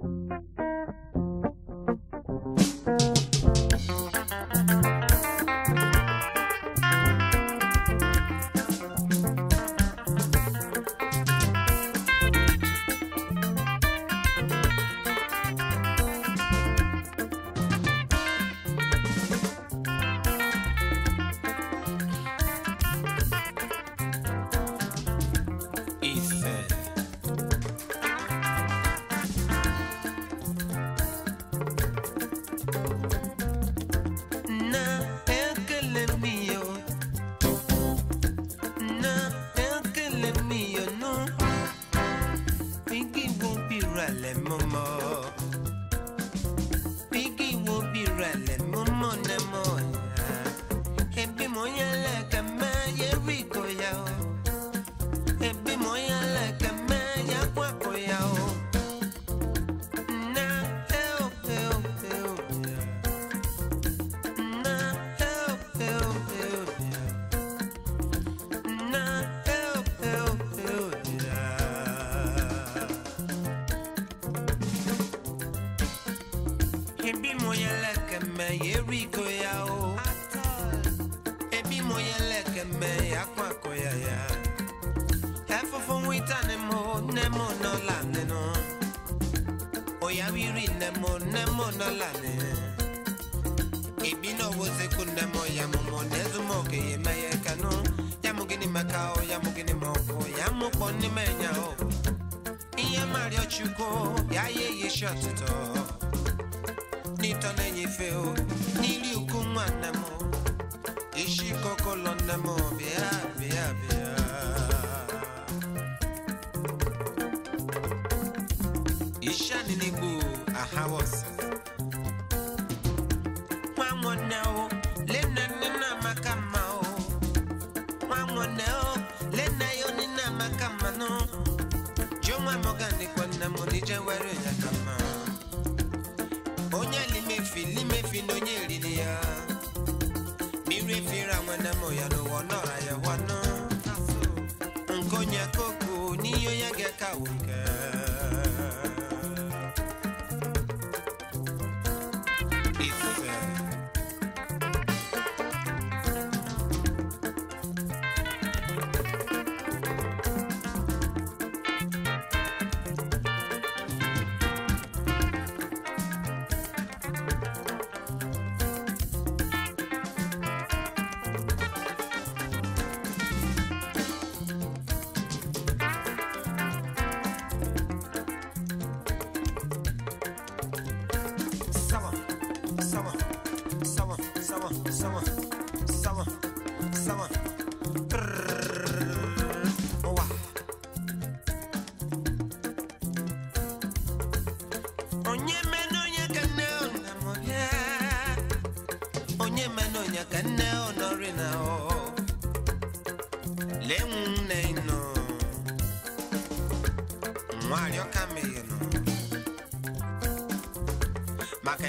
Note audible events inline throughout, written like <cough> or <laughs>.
Ife.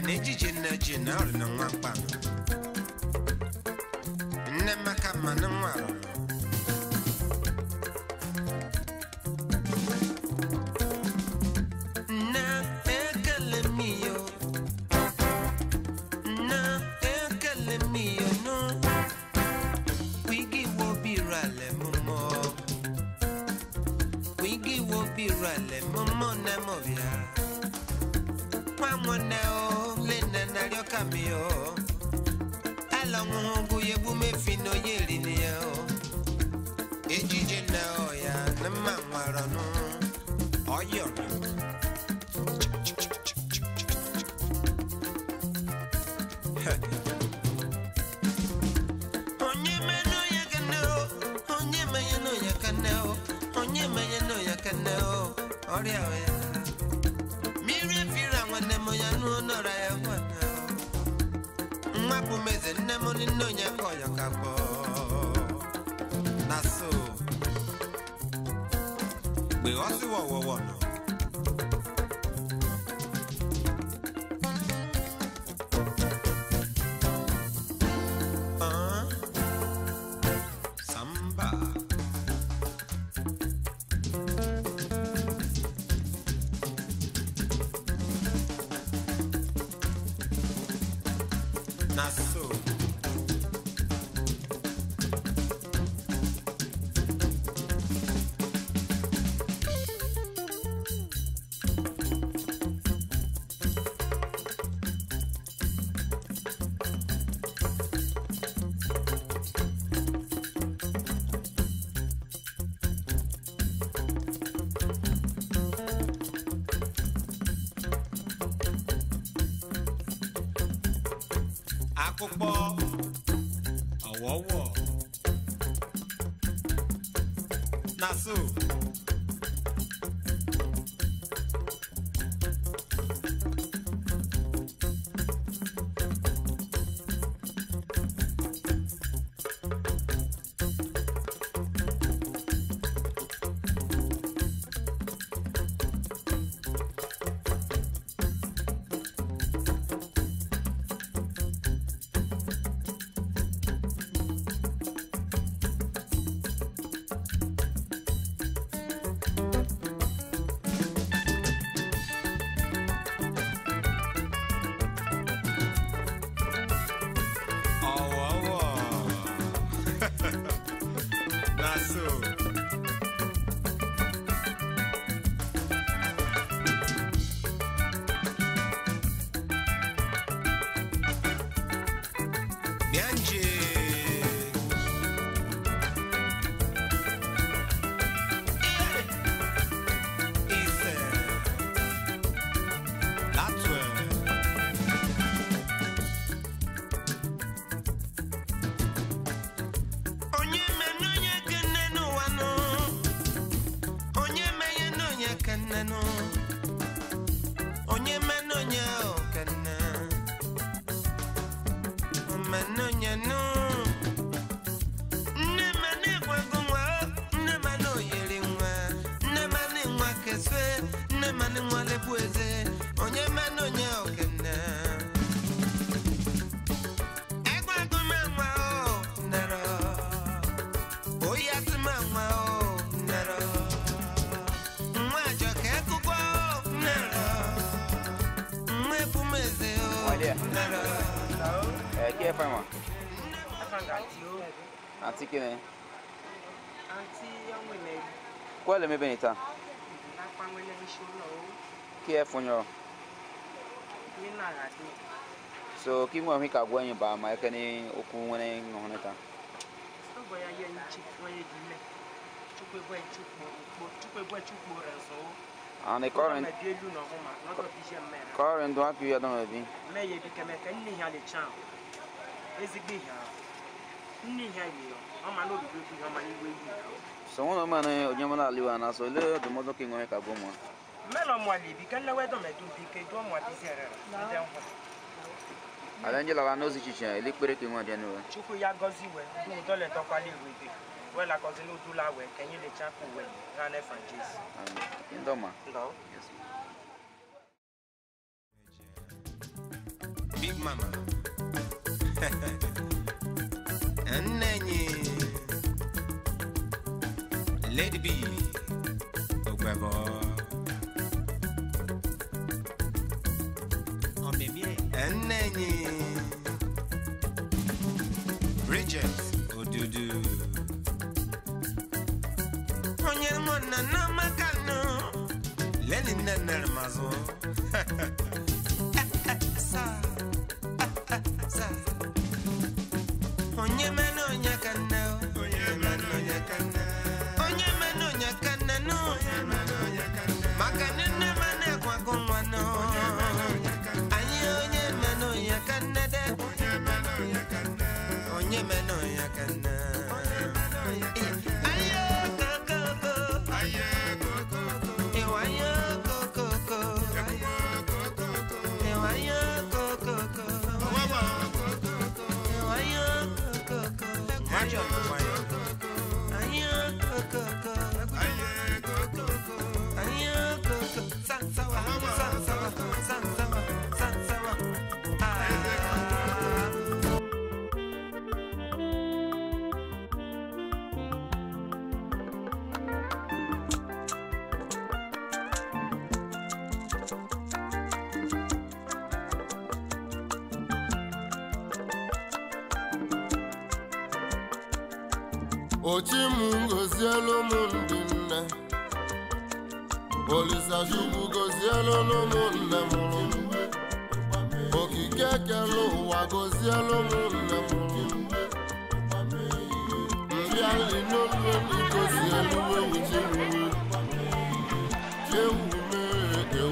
Maka na ejiji nne ji akpụkpọ ọwọwọ na so kini anti yawene kwele me benita na kwangwele ishulo ke efunyo mina rati so kimwe hwi ka gwanyi ba ma kani oku nwene ngohoneta so boya ye nchikwe dile chukwe boya chukwo chukwe boya chukwo rezo an the current current wa ki ya don ebi me ye bi keme kan ni ha le chan ezigbi ha ni ha ye yo sɔngɔ nɔ mana ɔnyɛmɔ na aliwa na sɔ ilé ɔdùnmɔ dɔ kéwòn ka bɔ mɔ. mɛlɔ mɔ ali bi kɛlɛ wɛ dɔmɛ tó bi ké dɔmɔ ti sɛrɛ la ɛdɛ nkɔ. ale ŋdzi la wa n'ozi tsitsi eli kpere kéwòn diɛ nu. tsuku ya gɔzi wɛ du dɔ le dɔ kpali wɛ bi wɛ la kɔzi nu du la wɛ kɛnyi le tsa ko wɛ hã ne fa jesi. ami ŋdɔ ma. ŋdɔ. big mama. <laughs> nnenyi. Lady B. Ogbebo. Nnenyi. Bridget Odudu. Onye mwana na makano. Leni nene mazo. Sa. <laughs> ochim gozielu m ndị nne. Olisachukwu gozielu ụmụnne mụrụ m okike kere ụwa gozielu ụmụnne mụrụ m mbịali n'olu gozielu ewuchiwu ewu mere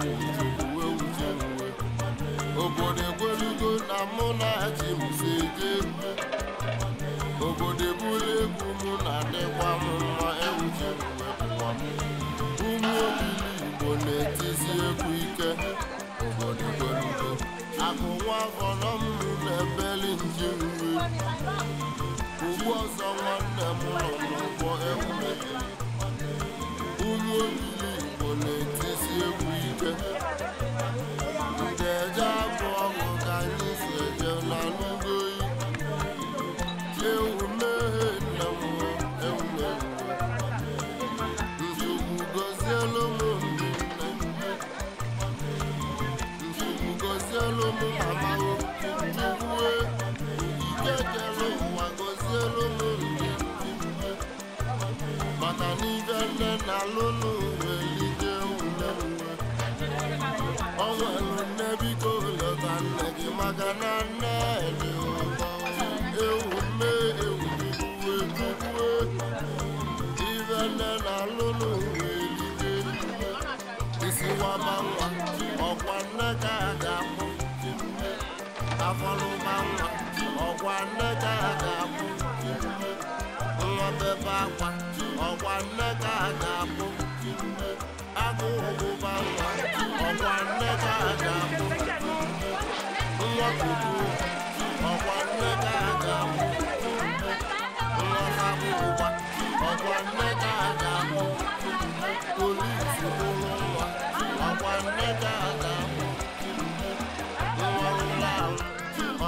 obodo ekwelugo na mụ na chi Igbo na-etisi ekwu ike. Obodo golugo akụ nwa afọnọ m na-ebeli njiriri ugbu ọzọ maka na nne dị ewu mme ọkwa ka a ga-amụ agụ ọgbụba nwa ọkwa ka a ga-amụ nwa kuku ọkwa ka a ga-amụ nwa abụba ọkwa ka a ga-amụ polisi ụlọ nwa ọkwa ka a ga-amụ nwa ụlọ ahụ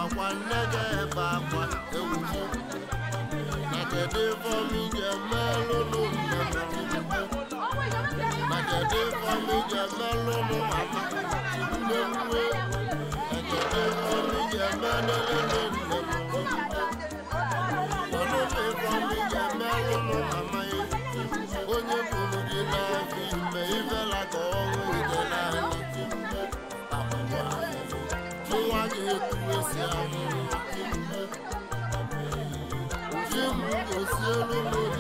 ọkwa ga-ebe akwa nwe na kedu ifeọma ị ga-emelụ nne Ọlọ́pàá m gosielu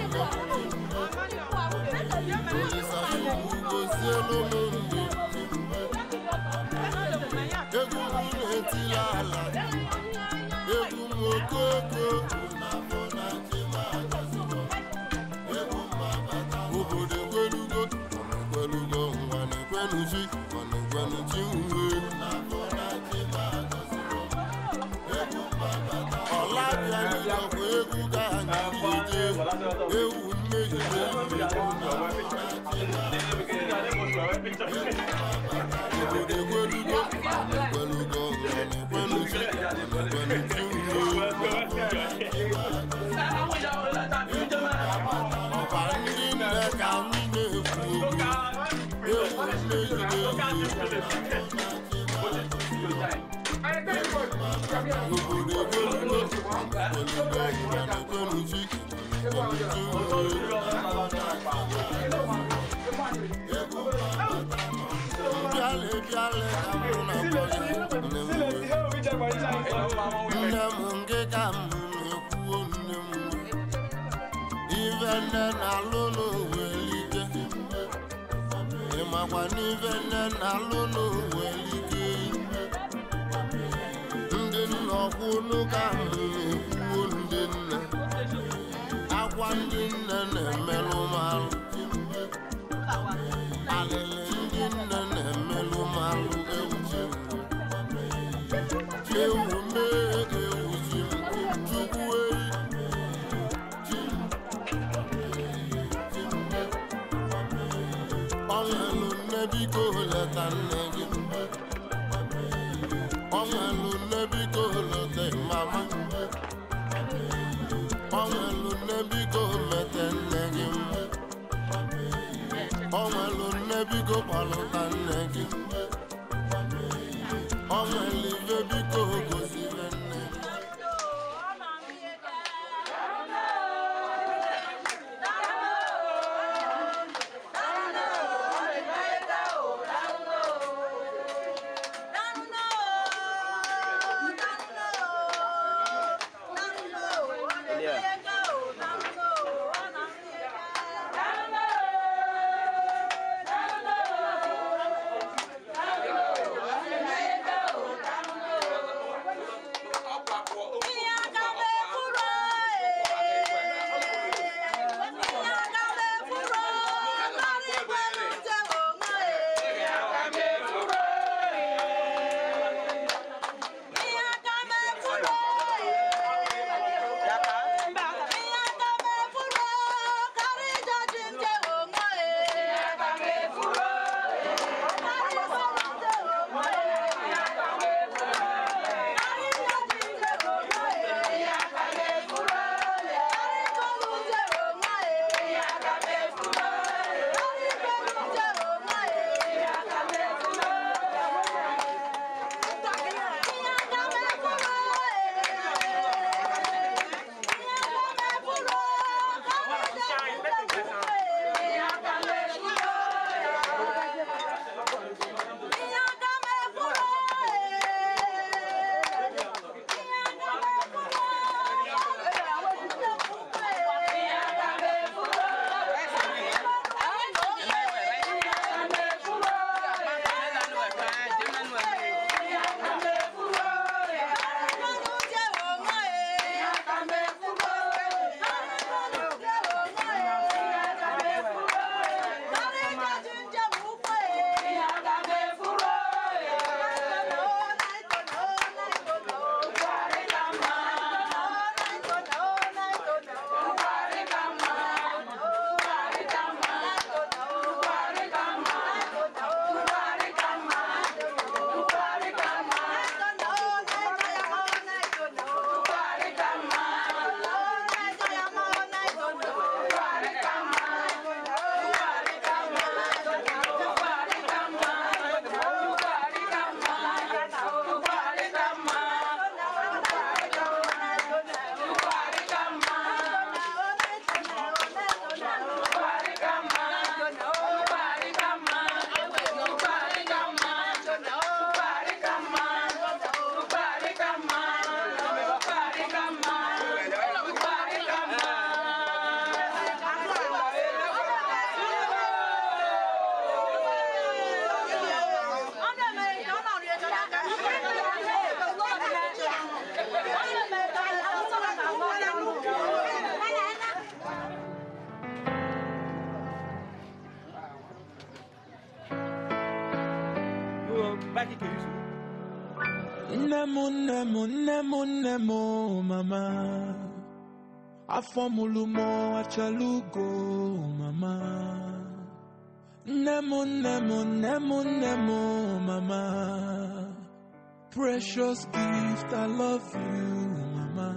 alụ n'ụwa elite ịmakwa n'ife nne na alụ n'ụwa ndị nna ọkwụ n'ụka ahụ na-ekwuo ndị nne. Akwa ndị nne na-emelụ malụ alịlị. Leta nne gị biko mama ọnwelụ nne biko biko biko gozire afọ achala mama mama precious gift I love you mama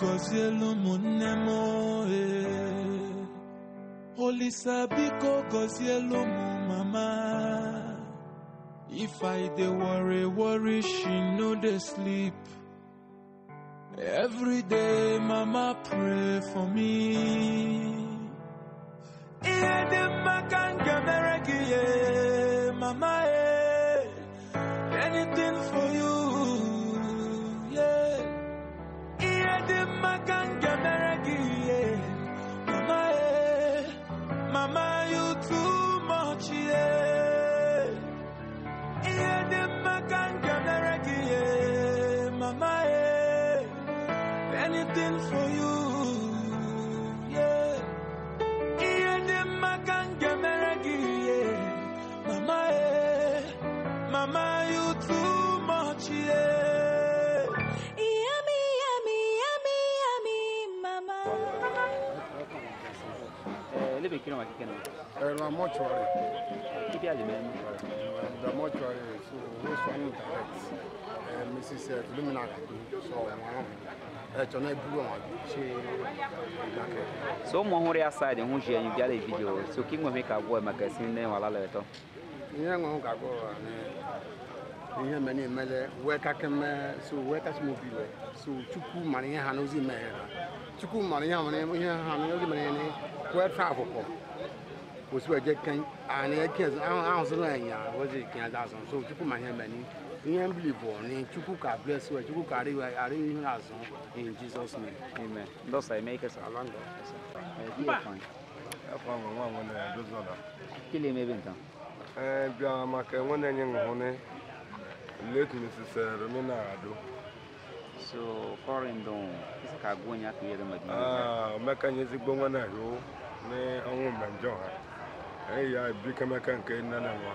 gọzielu eh. Gọzielu mama If I dey worry, worry, she no dey sleep. Day, mama pray for me. so mo ho ria side ho hia nyu biara video. So ki ngwe ka go magasin ne wala le to. Nye ngwe ka go ne. Nye me ne mele we ka keme so we ka smo bi we so chuku mani ha no zi me chuku mani ha mani ha no zi me ne we tra fofo ko so e je kan ani e kan ahun so na wo zi kan da so. Chuku mani ha mani ihe m bụ na chukwu ka bless we chukwu ka arịghị ihe azụ in Jesus name. Amen. Ndọsa bịa maka enwe na-enye nhụne late Mrs. Romina Ado. So foreign don nye zigbo nwa na yo ne ọnwụ mmemme ha. Eyi ya bi kemeka nke nne na nwa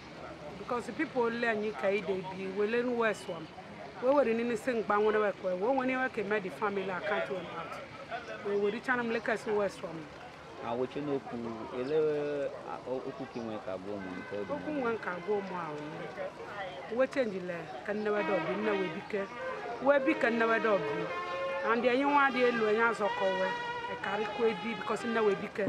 because people le anyi kai they be wele nu west one we were in the se ngba won we were we won ni we ke med family account one out we were the anam lekas nu west one I chi no ku ele oku ki won ka go mu ko do oku won go mu we change le kan na we do We never we bi ke we be can never do and the yin one de elu enya so ko we e kari ko e bi because na we be ke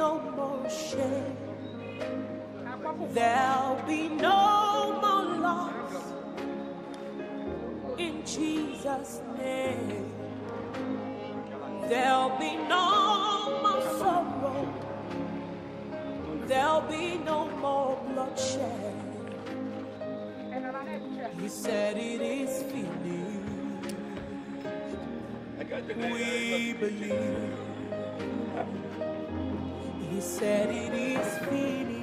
no more shame. There'll be no more loss in Jesus' name. There'll be no more sorrow. There'll be no more bloodshed. He said it is finished. We believe. Said it is finished.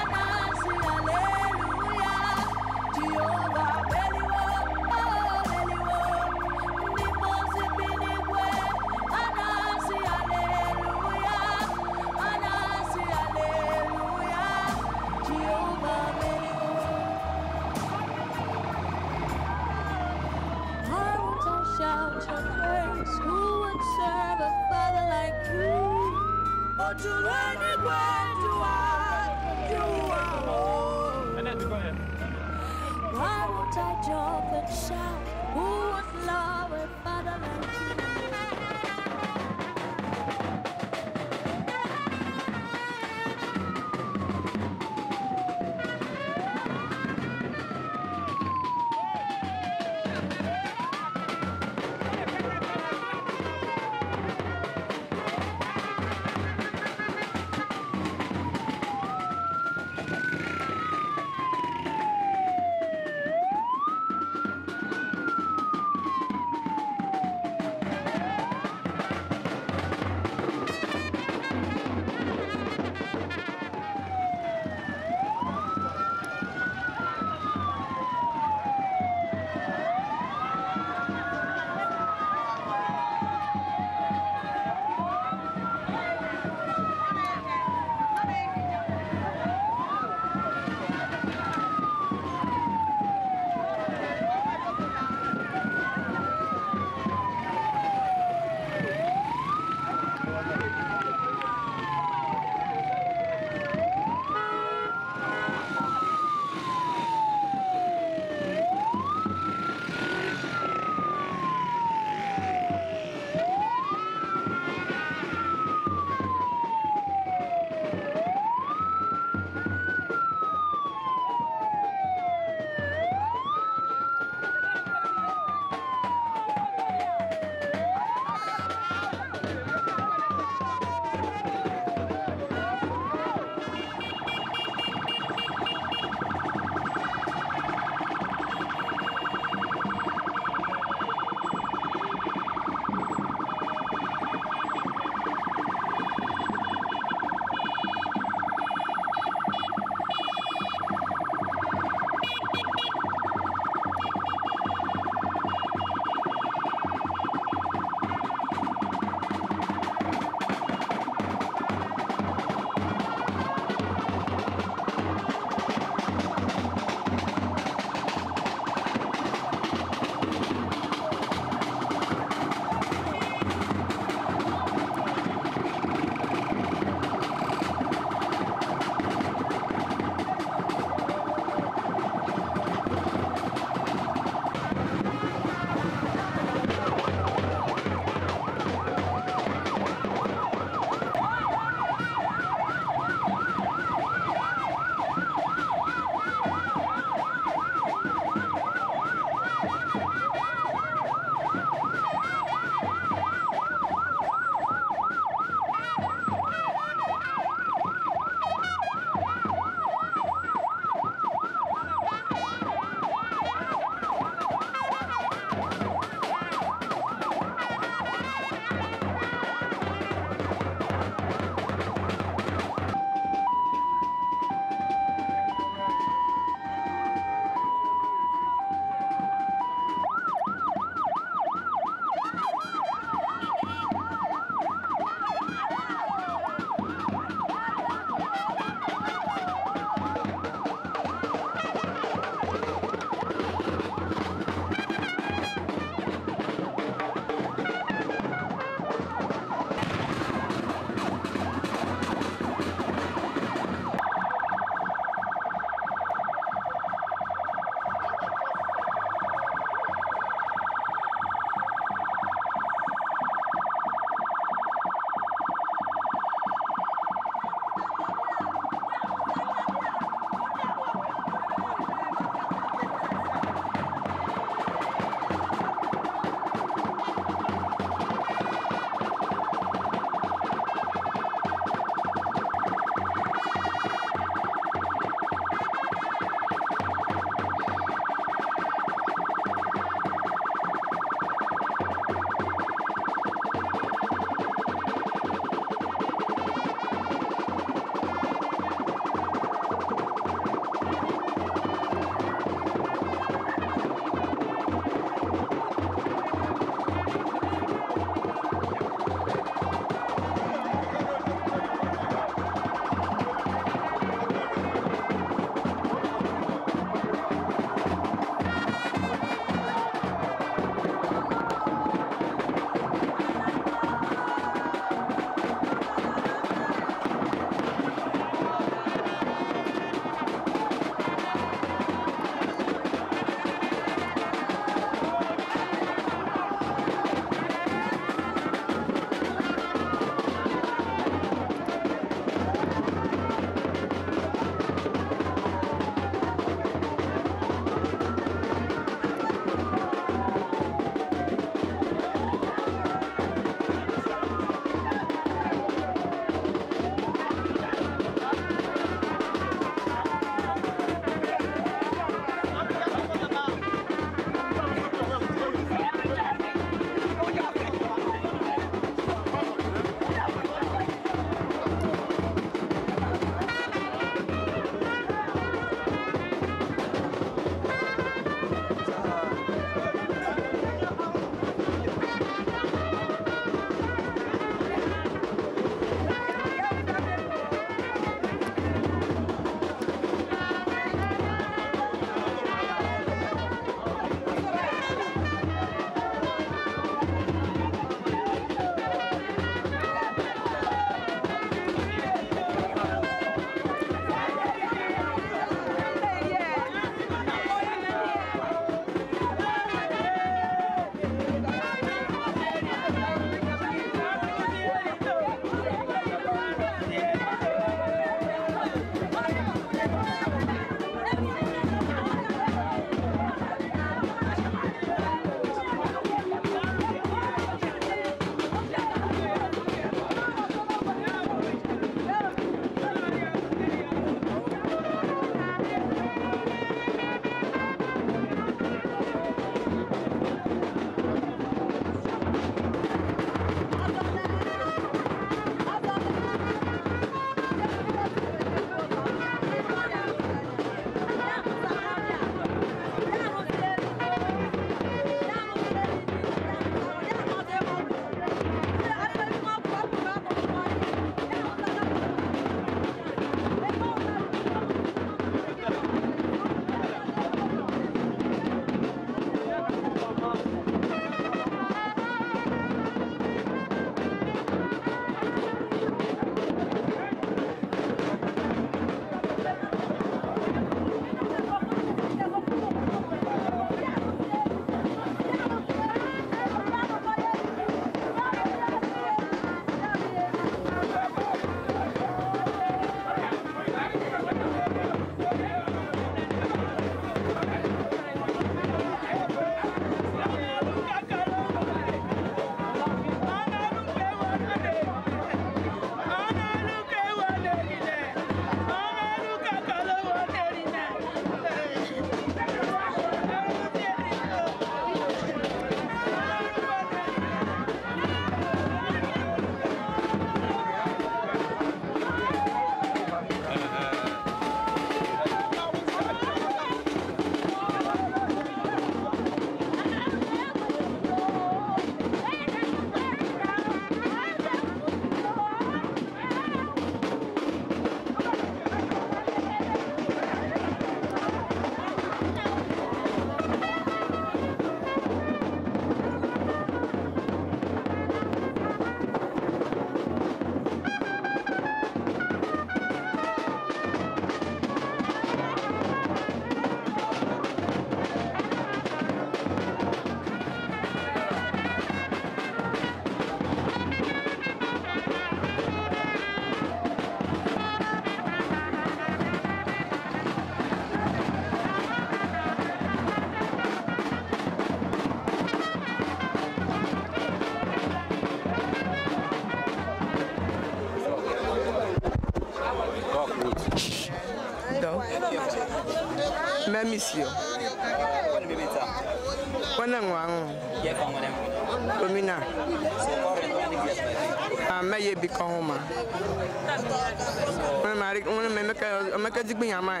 nyama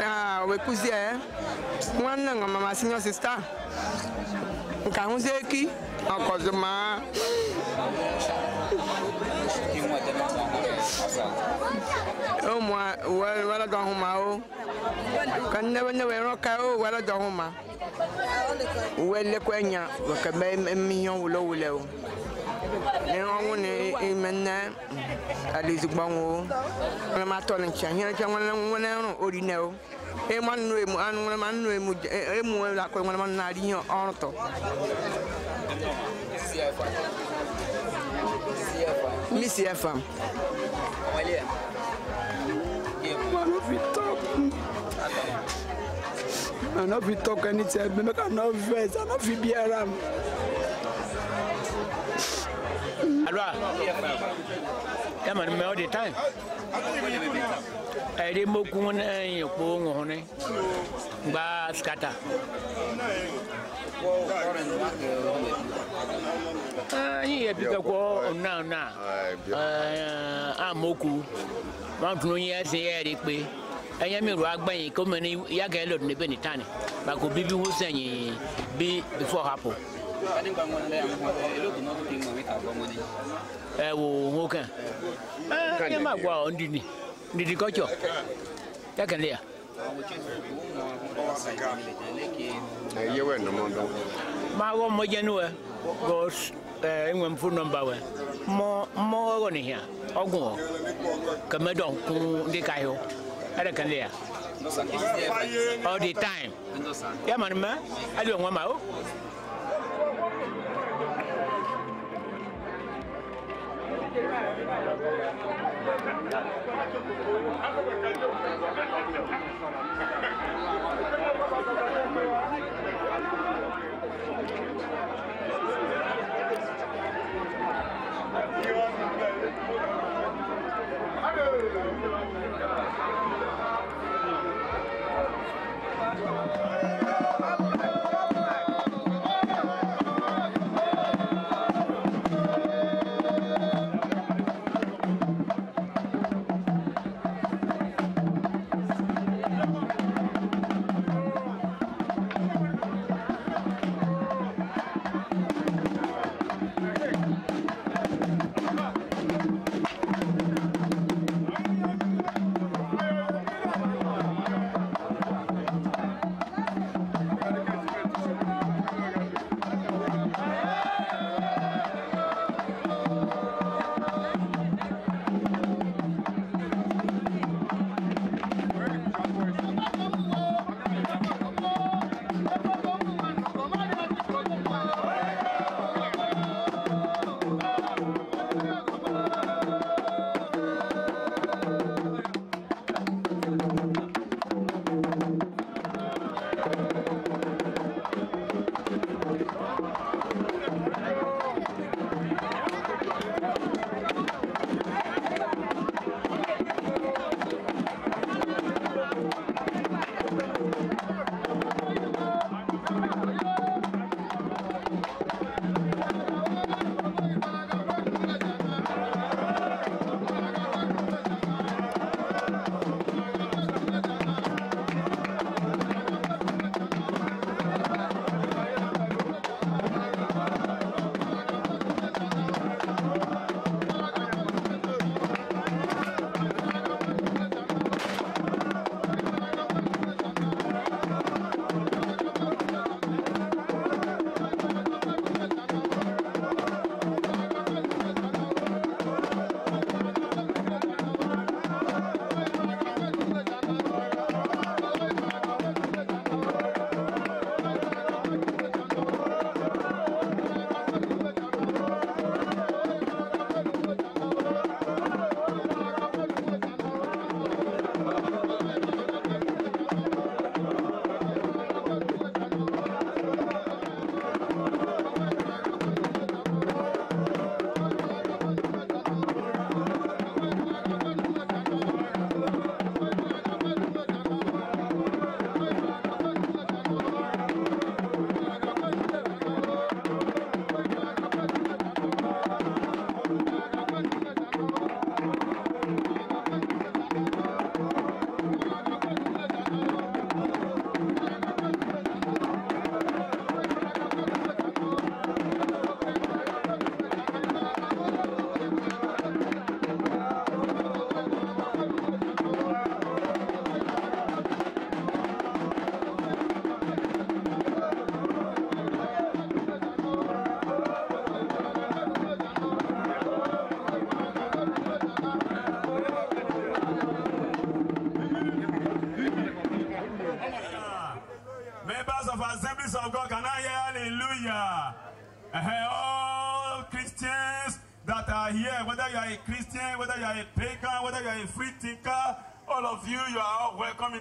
ah we kuzi nga mama sinyo sister. Nka hunzeki akozuma omwa wala dɔhoma o ka nɛbɛ nɛbɛ ka o wala dɔhoma wɛlɛ kɔ nya ka bɛ miyɔn wulɔ o ni ɔŋu ni. alizi gbanwo wọn ma tɔ ne tia hiɛ tia wọn wọn ɛrùn ori nɛ o e ma nu emu anu wọn ma nu emu emu e e la kɔ wọn ma nu ali hiɛ ɔrùn tɔ. misi fm. mano fi tɔku mano fi tɔku ɛni tiɛ mɛ ka nɔ vɛ sanɔ fi bi ɛra mu. I'm in all the time. I did more kun and you pull on it. But scatter. Yíyẹ bí kakọ ọ̀nà ọ̀nà àmọ́kù wọn tún yẹ ẹsẹ̀ yẹ ẹ̀rí pé ẹ̀yẹ́ mi rò agbẹ̀yìn kó mẹ́ni yàgẹ̀ lọ́dún níbẹ̀ níta ni bàkó bíbí wọ́n sẹ̀yìn bí before happen. ɛwò nwoke a nye ma gwa ndidi ndidi kɔtsɔ kakɛlɛ a. yewe nɔmɔ dɔn. ma wɔ mɔdze nu wɛ gɔ ɛɛ ŋmɛ fo nɔmba wɛ mɔ mɔ wɔ ne hia ɔgun wɔ kɛmɛ dɔn kun de ka yɔ ɛdɛ kɛlɛ a. all the time. yamani mɛ ɛdi wɔ ŋmɛ ma o. Thank you.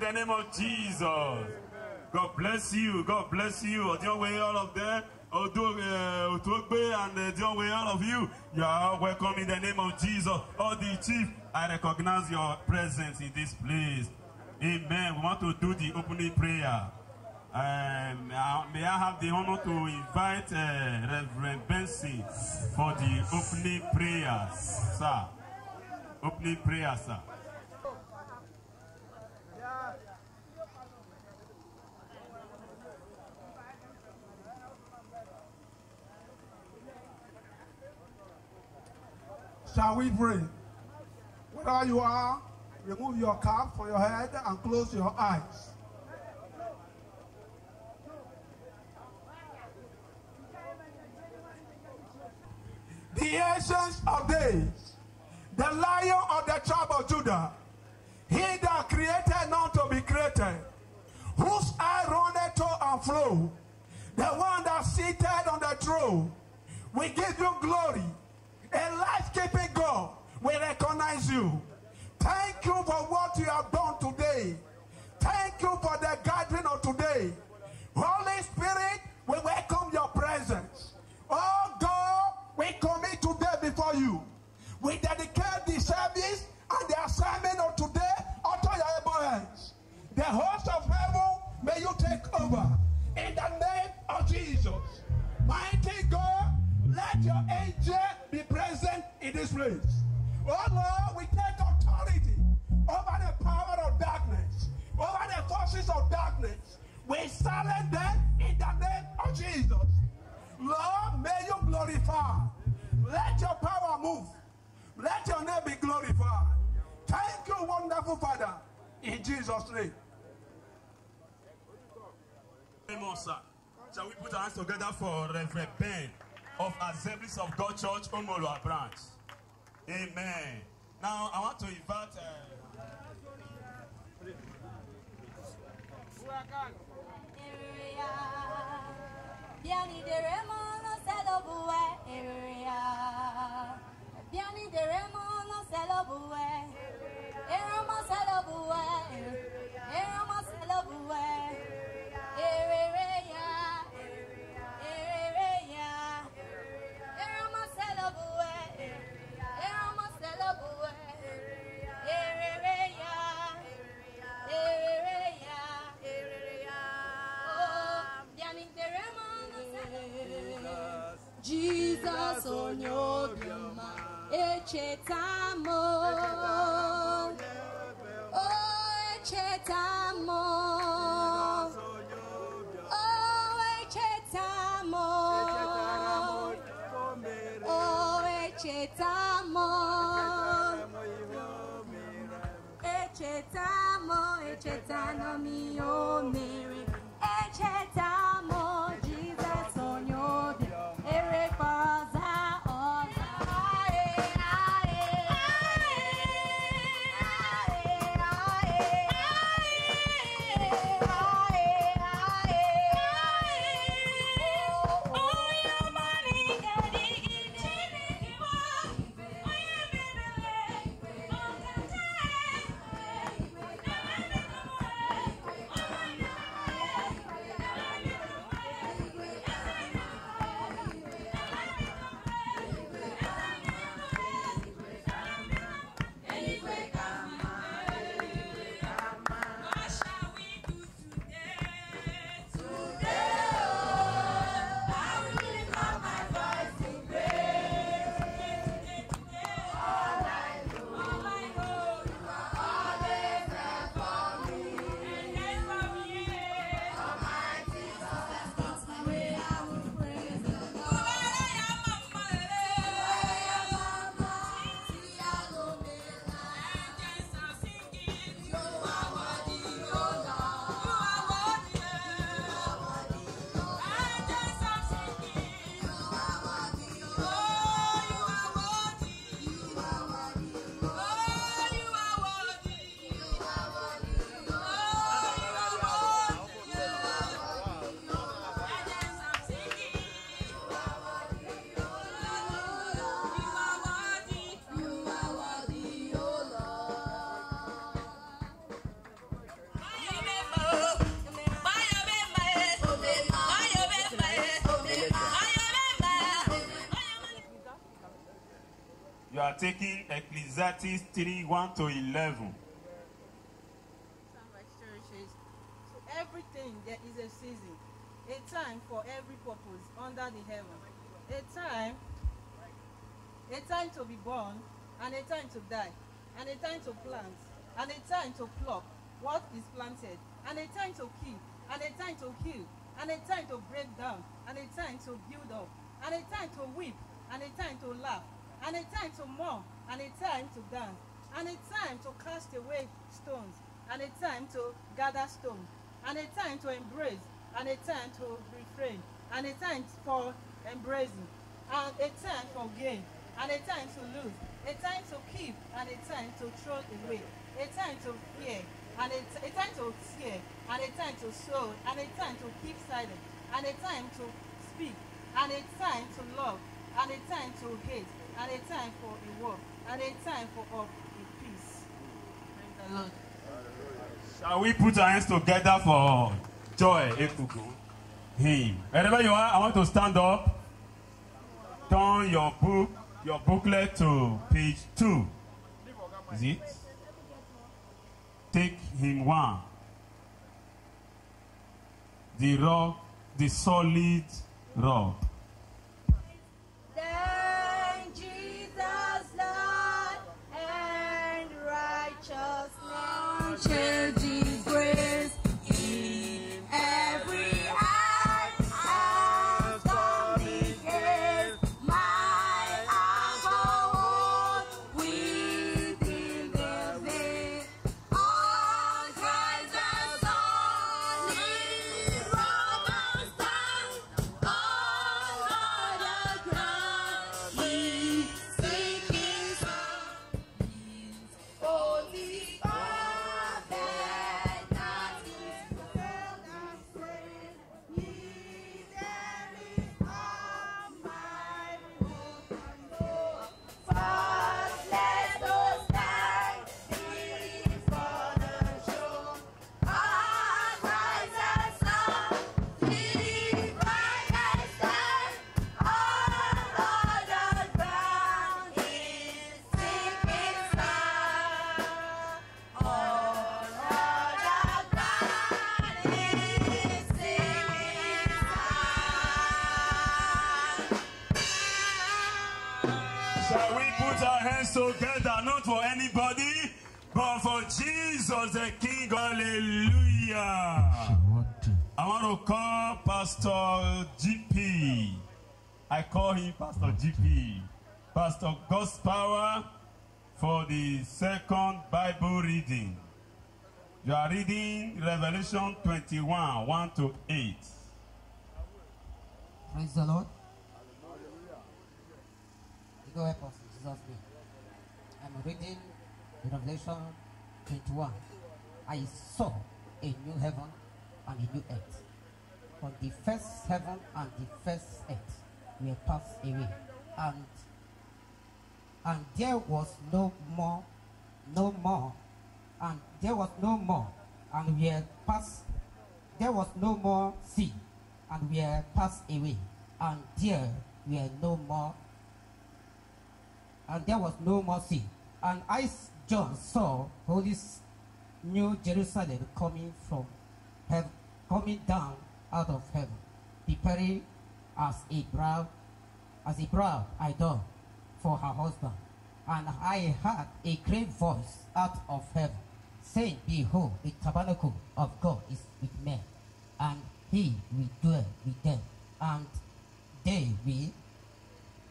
The name of Jesus. God bless you. God bless you. Odionwe, all of them. Uh, Otogbe and uh, Dionwe, all of you, you are welcome in the name of Jesus. All the chief, I recognize your presence in this place. Amen. We want to do the opening prayer. Um, uh, may I have the honor to invite uh, Reverend Benson for the opening prayer, sir. Opening prayer, sir. Shall we pray? Wherever you are, remove your cap from your head and close your eyes. The Ancient of Days, the Lion of the tribe of Judah, he that created not to be created, whose eye runneth to and fro, the one that seated on the throne, we give you glory. A life-keeping God, we recognize you. Thank you for what you have done today. Thank you for the gathering of today. Holy Spirit, we welcome your presence. Oh God, we commit today before you. We dedicate the service and the assignment of today unto your able hands. The host of heaven, may you take over. In the name of Jesus. Mighty God, let your angel be present in this place. Oh Lord, we take authority over the power of darkness, over the forces of darkness. We silence them in the name of Jesus. Lord, may you glorify. Let your power move. Let your name be glorified. Thank you, wonderful Father. In Jesus' name. Amen, sir. Shall we put our hands together for Reverend Ben of Assemblies of God Church, Omolua branch? Amen. Now, I want to invite. Uh, area. Area, Jesus onye obiọma echetamo. O echetamo. O echetamo. O echetamo. Echetamo echetano mio mere taking Ecclesiastes 3 1 to 11. Sunrise cherishes. To everything there is a season, a time for every purpose under the heaven, a time, a time to be born, and a time to die, and a time to plant, and a time to pluck what is planted, and a time to kill, and a time to heal, and a time to break down, and a time to build up, and a time to weep, and a time to laugh, and a time to mourn, and a time to dance, and a time to cast away stones, and a time to gather stones, and a time to embrace, and a time to refrain, and a time for embracing, and a time for gain, and a time to lose, a time to keep, and a time to throw away, a time to fear, and a, a time to tear, and a time to sow, and a time to keep silent, and a time to speak, and a time to love, and a time to hate, and a time for a war, and a time for of a peace. Praise the Lord. Shall we put our hands together for joy, Ekuku? Him. Wherever you are, I want to stand up. Turn your book, your booklet to page two. Is it? Take him one. The rock, the solid rock. 切 Pastor GP. Pastor God's Power for the second Bible reading. You are reading Revelation 21 1 to 8. Praise the Lord. You go help us Jesus' name. I'm reading Revelation 21. I saw a new heaven and a new earth. For the first heaven and the first earth were passed away, and and there was no more, no more, and there was no more, and we are passed. There was no more sea, and we are passed away, and there were no more, and there was no more sea. And I, John, saw Holy New Jerusalem coming from heaven, coming down out of heaven, preparing as a bride, as a bride idol for her husband. And I heard a great voice out of heaven, saying, Behold, the tabernacle of God is with men, and he will dwell with them, and they will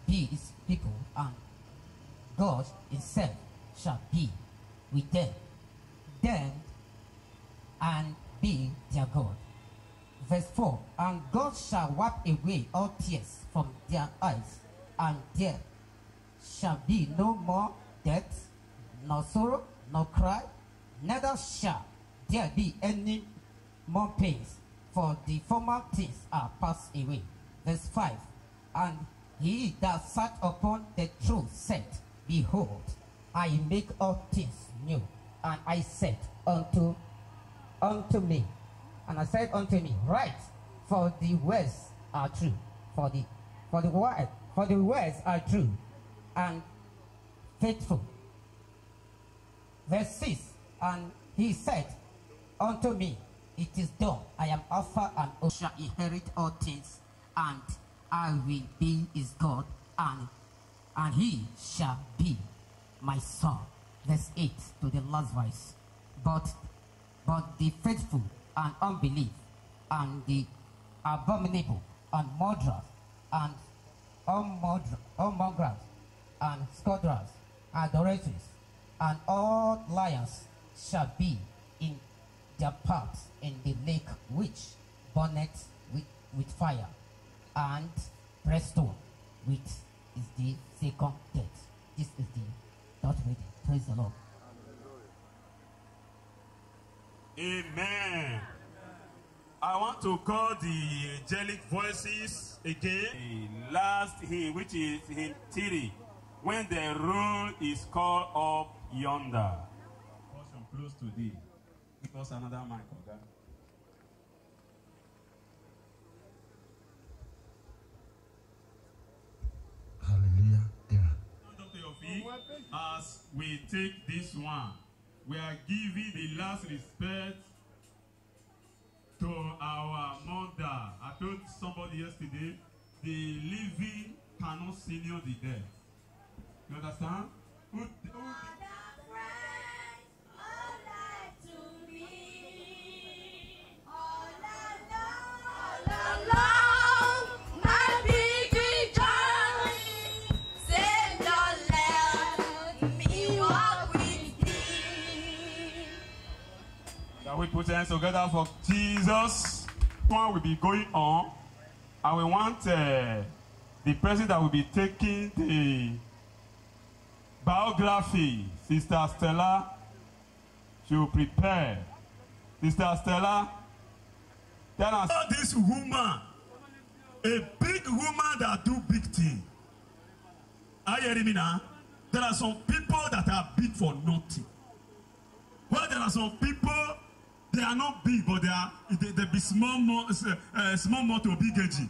be his people, and God himself shall be with them. Then and be their God. Verse 4 And God shall wipe away all tears from their eyes, and there shall be no more death, nor sorrow, nor cry, neither shall there be any more pains, for the former things are passed away. Verse 5 And he that sat upon the throne said, Behold, I make all things new. And I said unto unto me, and I said unto me, Write, for the words are true. For the for the word for the words are true, and faithful. Verse 6 And he said unto me, It is done. I am Alpha and Omega, shall inherit all things, and I will be his God, and, and he shall be my son. Verse 8 to the last verse. But, but the faithful and unbelief, and the abominable, and murderers, and unmongrels, and scoundrels, idolaters, and all liars shall be in their parts in the lake which burneth with, with fire, and brimstone, which is the second death. This is the third reading. Praise the Lord. Amen. I want to call the angelic voices again. The last hymn, which is hymn 3, when the roll is called up yonder. Portion close to thee. Give us another mic, okay? Hallelujah. Yeah. Stand up to your feet as we take this one. We are giving the last respect to our mother. I told somebody yesterday, the living cannot senior the dead. You understand? Who, who, we put hands together for Jesus? One will be going on, and we want uh, the person that will be taking the biography, Sister Stella, will prepare. Sister Stella, tell us. This woman, a big woman that do big thing. Are you hearing me now? There are some people that are big for nothing. Well, there are some people they are not big, but they are they, they be small more uh, small more to big engine.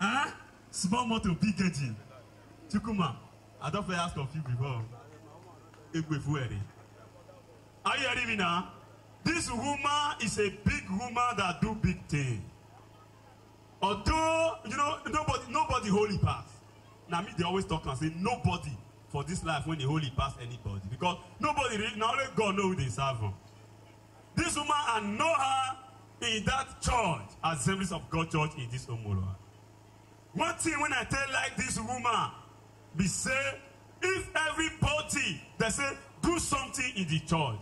Huh? Small more to big engine. Chukuma, I don't fit ask of you before. Egbefuere. Are you hearing me now? This woman is a big woman that do big thing. Although you know nobody nobody holy pass. Now me they always talk and say nobody for this life when they holy pass anybody because nobody now only God know who they serve. Him. This woman, I know her in that church, Assemblies of God Church in this Omoloa. One thing when I tell like this woman, be say, if everybody they say do something in the church,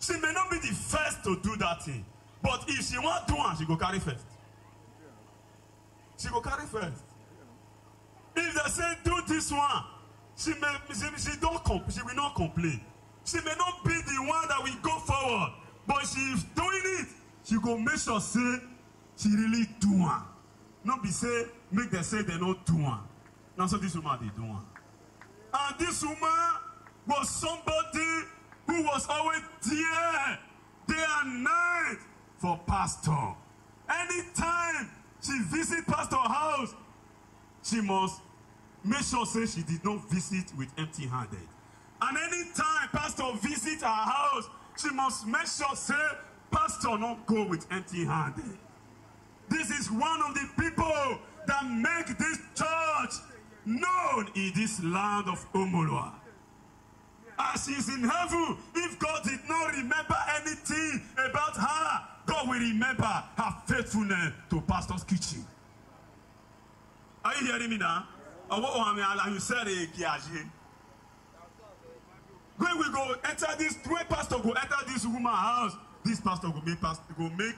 she may not be the first to do that thing, but if she want do one, she go carry first. She go carry first. If they say do this one, she may she, she don't comp- she will not complain. She may not be the one that will go forward, but she doing it. She go make sure say she really do one. Not be say make them say they not do one. Now so this woman they do one. And this woman was somebody who was always there, day and night for pastor. Anytime she visit pastor house, she must make sure say she did not visit with empty handed. And anytime pastor visit her house, she must make sure say pastor not go with empty handed. This is one of the people that make this church known in this land of Omolwa. As she's in heaven, if God did not remember anything about her, God will remember her faithfulness to pastor's kitchen. Are you hearing me now? Or what I mean, you said it, Kiaji. When we go enter this, when pastor go enter this woman house, this pastor go make pastor go make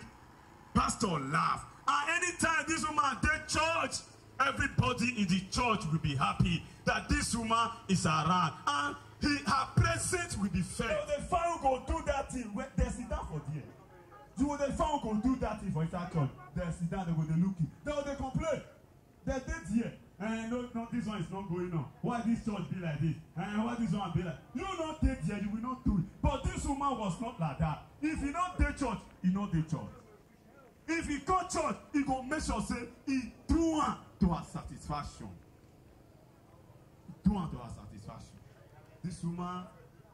pastor laugh. And anytime this woman dey church, everybody in the church will be happy that this woman is around, and he, her presence will be felt. So the fan go do that thing. When they sit down for there. You the fan go do that thing for inside church. They sit down, they go dey look you. They go dey complain. They dey there. And no, no, this one is not going on. Why this church be like this? And why this one be like? You not dey there, you will not do it. But this woman was not like that. If he not dey church, he not dey church. If he go church, he go make sure say he do one to her satisfaction. Do one to her satisfaction. This woman,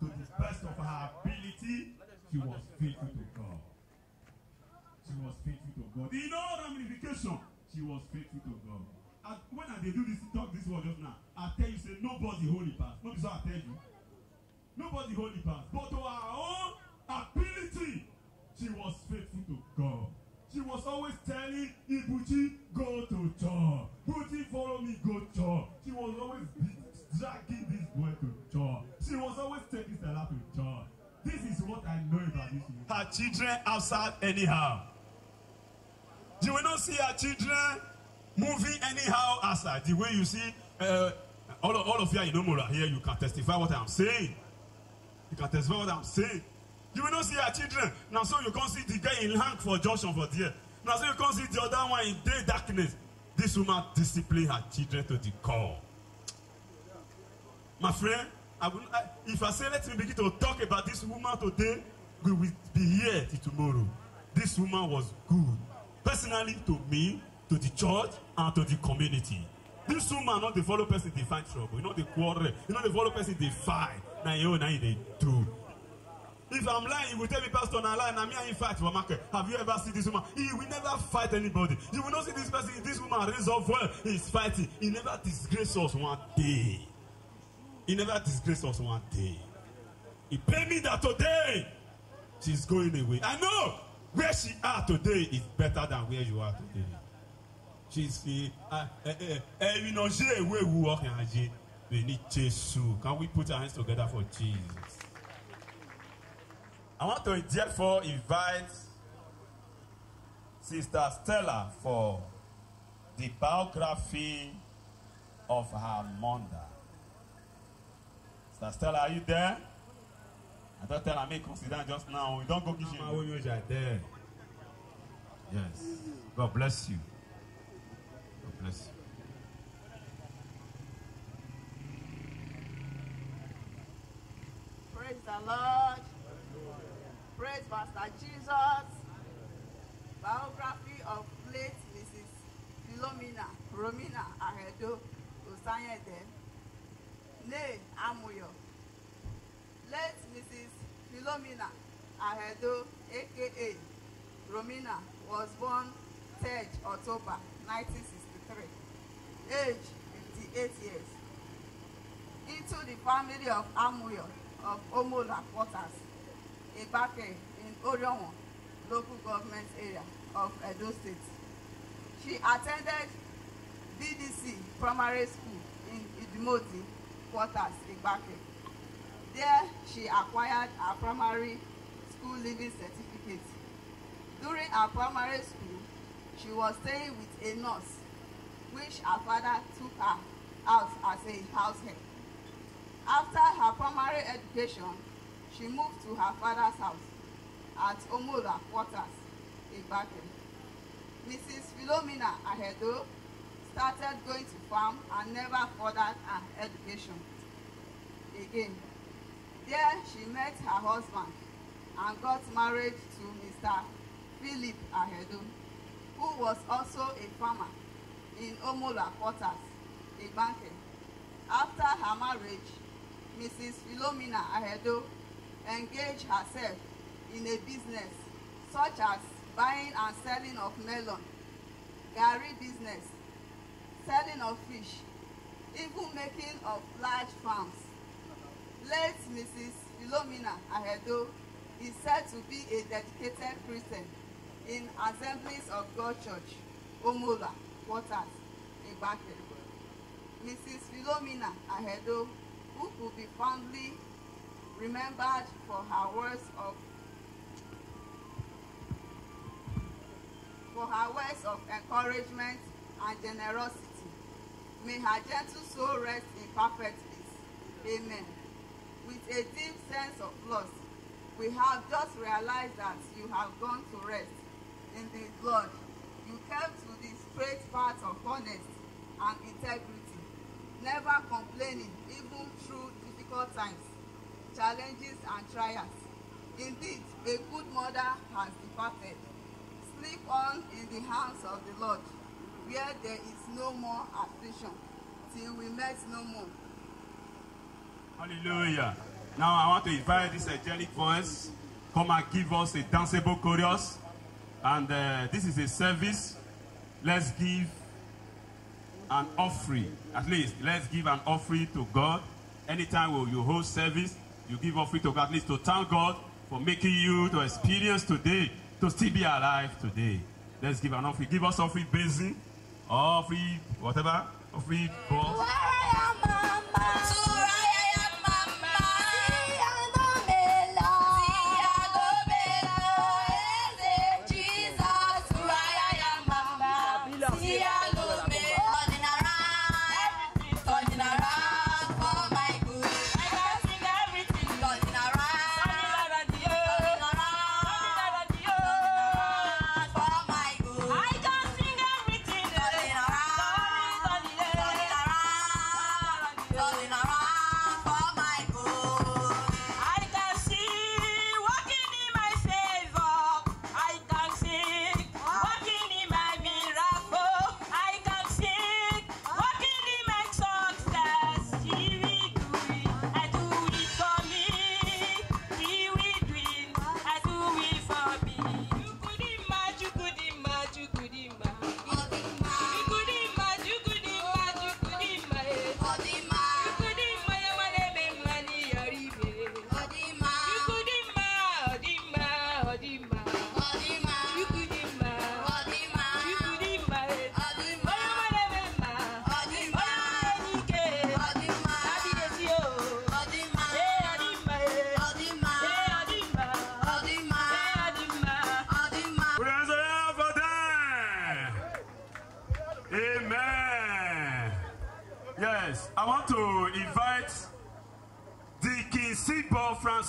to the best of her ability, she was faithful to God. She was faithful to God. In all ramification, she was faithful to God. And when I dey do this talk this word just now, I tell you say nobody holy pass. No be so I tell you. Nobody holy pass. But to her own ability, she was faithful to God. She was always telling Ibuchi, go to church. Buchi, follow me, go to church. She was always dragging this boy to church. She was always taking Stella to church. This is what I know about this. Her children outside anyhow. You will not see her children moving anyhow outside. The way you see uh, all, of, all of you in Omora here, you can testify what I'm saying. You can testify what I'm saying. You will not see her children. Now, so you can't see the guy in Hank for junction for there. Now, so you can't see the other one in day darkness. This woman discipline her children to the core. My friend, I will, I, if I say let me begin to talk about this woman today, we will be here till tomorrow. This woman was good. Personally, to me, to the church, and to the community. This woman not the follow person they find trouble. You know the quarrel. You know the follow person they fight. Now you know they do. If I'm lying, you will tell me, Pastor, na lie, na me and him fight for market. Have you ever seen this woman? He will never fight anybody. You will not see this person, this woman raise up well. He's fighting. He never disgrace us one day. He never disgrace us one day. He pay me that today she's going away. I know where she are today is better than where you are today. Jiski, Erinoje Ewewu we need Jesu. Can we put our hands together for Jesus? I want to therefore invite Sister Stella for the biography of her mother. Sister Stella, are you there? I don't tell her make come sit just now. We don't go kitchen. Yes. God bless you. You. Praise the Lord. Praise Master Jesus. Biography of late Mrs. Philomena Romina Aghedo Osayede. Nee Amuyo. Late Mrs. Philomena Aghedo, aka Romina, was born 3rd October 1963. Age 58 years. Into the family of Amuyo of Omola Quarters, Ibake in Orionwo local government area of Edo State. She attended BDC Primary School in Idimoti Quarters, Ibake. There, she acquired her primary school leaving certificate. During her primary school, she was staying with a nurse, which her father took her out as a house help. After her primary education, she moved to her father's house at Omolua Quarters, Igbanke. Mrs. Philomena Aghedo started going to farm and never furthered her education again. There she met her husband and got married to Mr. Philip Aghedo, who was also a farmer in Omola Quarters, Ibake. After her marriage, Mrs. Philomena Ahedo engaged herself in a business such as buying and selling of melon, garri business, selling of fish, even making of large farms. Late Mrs. Philomena Ahedo is said to be a dedicated Christian in Assemblies of God Church, Omola, Quarters, Igbanke. Mrs. Philomena Aghedo, who could be fondly remembered for her words of for her words of encouragement and generosity. May her gentle soul rest in perfect peace. Amen. With a deep sense of loss, we have just realized that you have gone to rest in the Lord. You kept to straight path of honesty and integrity, never complaining even through difficult times, challenges and trials. Indeed, a good mother has departed. Sleep on in the hands of the Lord, where there is no more affliction, till we met no more. Hallelujah. Now I want to invite this angelic voice come and give us a danceable chorus. And uh, this is a service. Let's give an offering. At least let's give an offering to God. Anytime you hold service, you give offering to God. At least to thank God for making you to experience today, to still be alive today. Let's give an offering. Give us offering basin, offering whatever, offering bowl.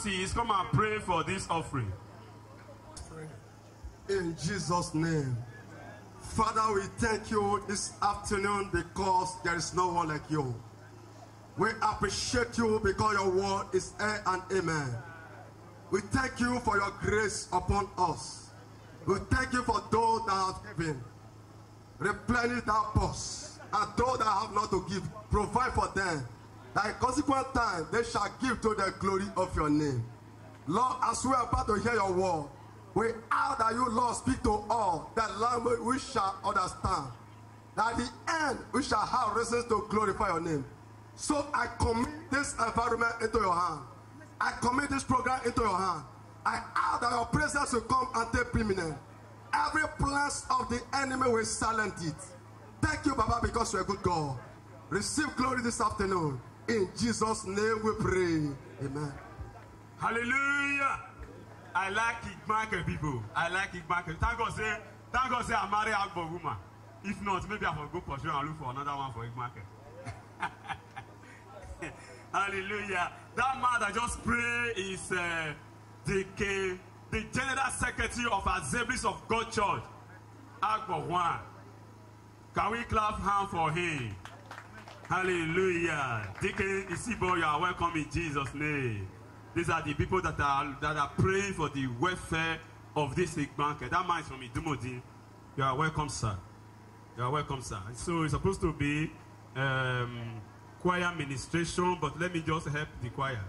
Sibo come and pray for this offering. In Jesus' name. Father, we thank you this afternoon because there is no one like you. We appreciate you because your word is air and amen. We thank you for your grace upon us. We thank you for those that have given. Replenish that purse. And those that have not to give, provide for them. In consequent time they shall give to the glory of your name. Lord, as we are about to hear your word, we ask that you, Lord, speak to all that language we shall understand. That at the end we shall have reasons to glorify your name. So I commit this environment into your hand. I commit this program into your hand. I ask that your presence will come and take preeminent. Every plans of the enemy will silence it. Thank you, Baba, because you're a good God. Receive glory this afternoon. In Jesus' name we pray. Amen. Hallelujah. I like Igbanke people. I like Igbanke. Thank God say, thank God say I marry Agbo woman. If not, maybe I will go pursue and look for another one for Igbanke. <laughs> Hallelujah. That man that just pray is uh, the, K- the General Secretary of Assemblies of God Church, Agbo One. Can we clap hand for him? Hallelujah. Deacon Isibo, you are welcome in Jesus' name. These are the people that are that are praying for the welfare of this big banker. That man is from Idumodi. You are welcome, sir. You are welcome, sir. So it's supposed to be um, choir ministration, but let me just help the choir.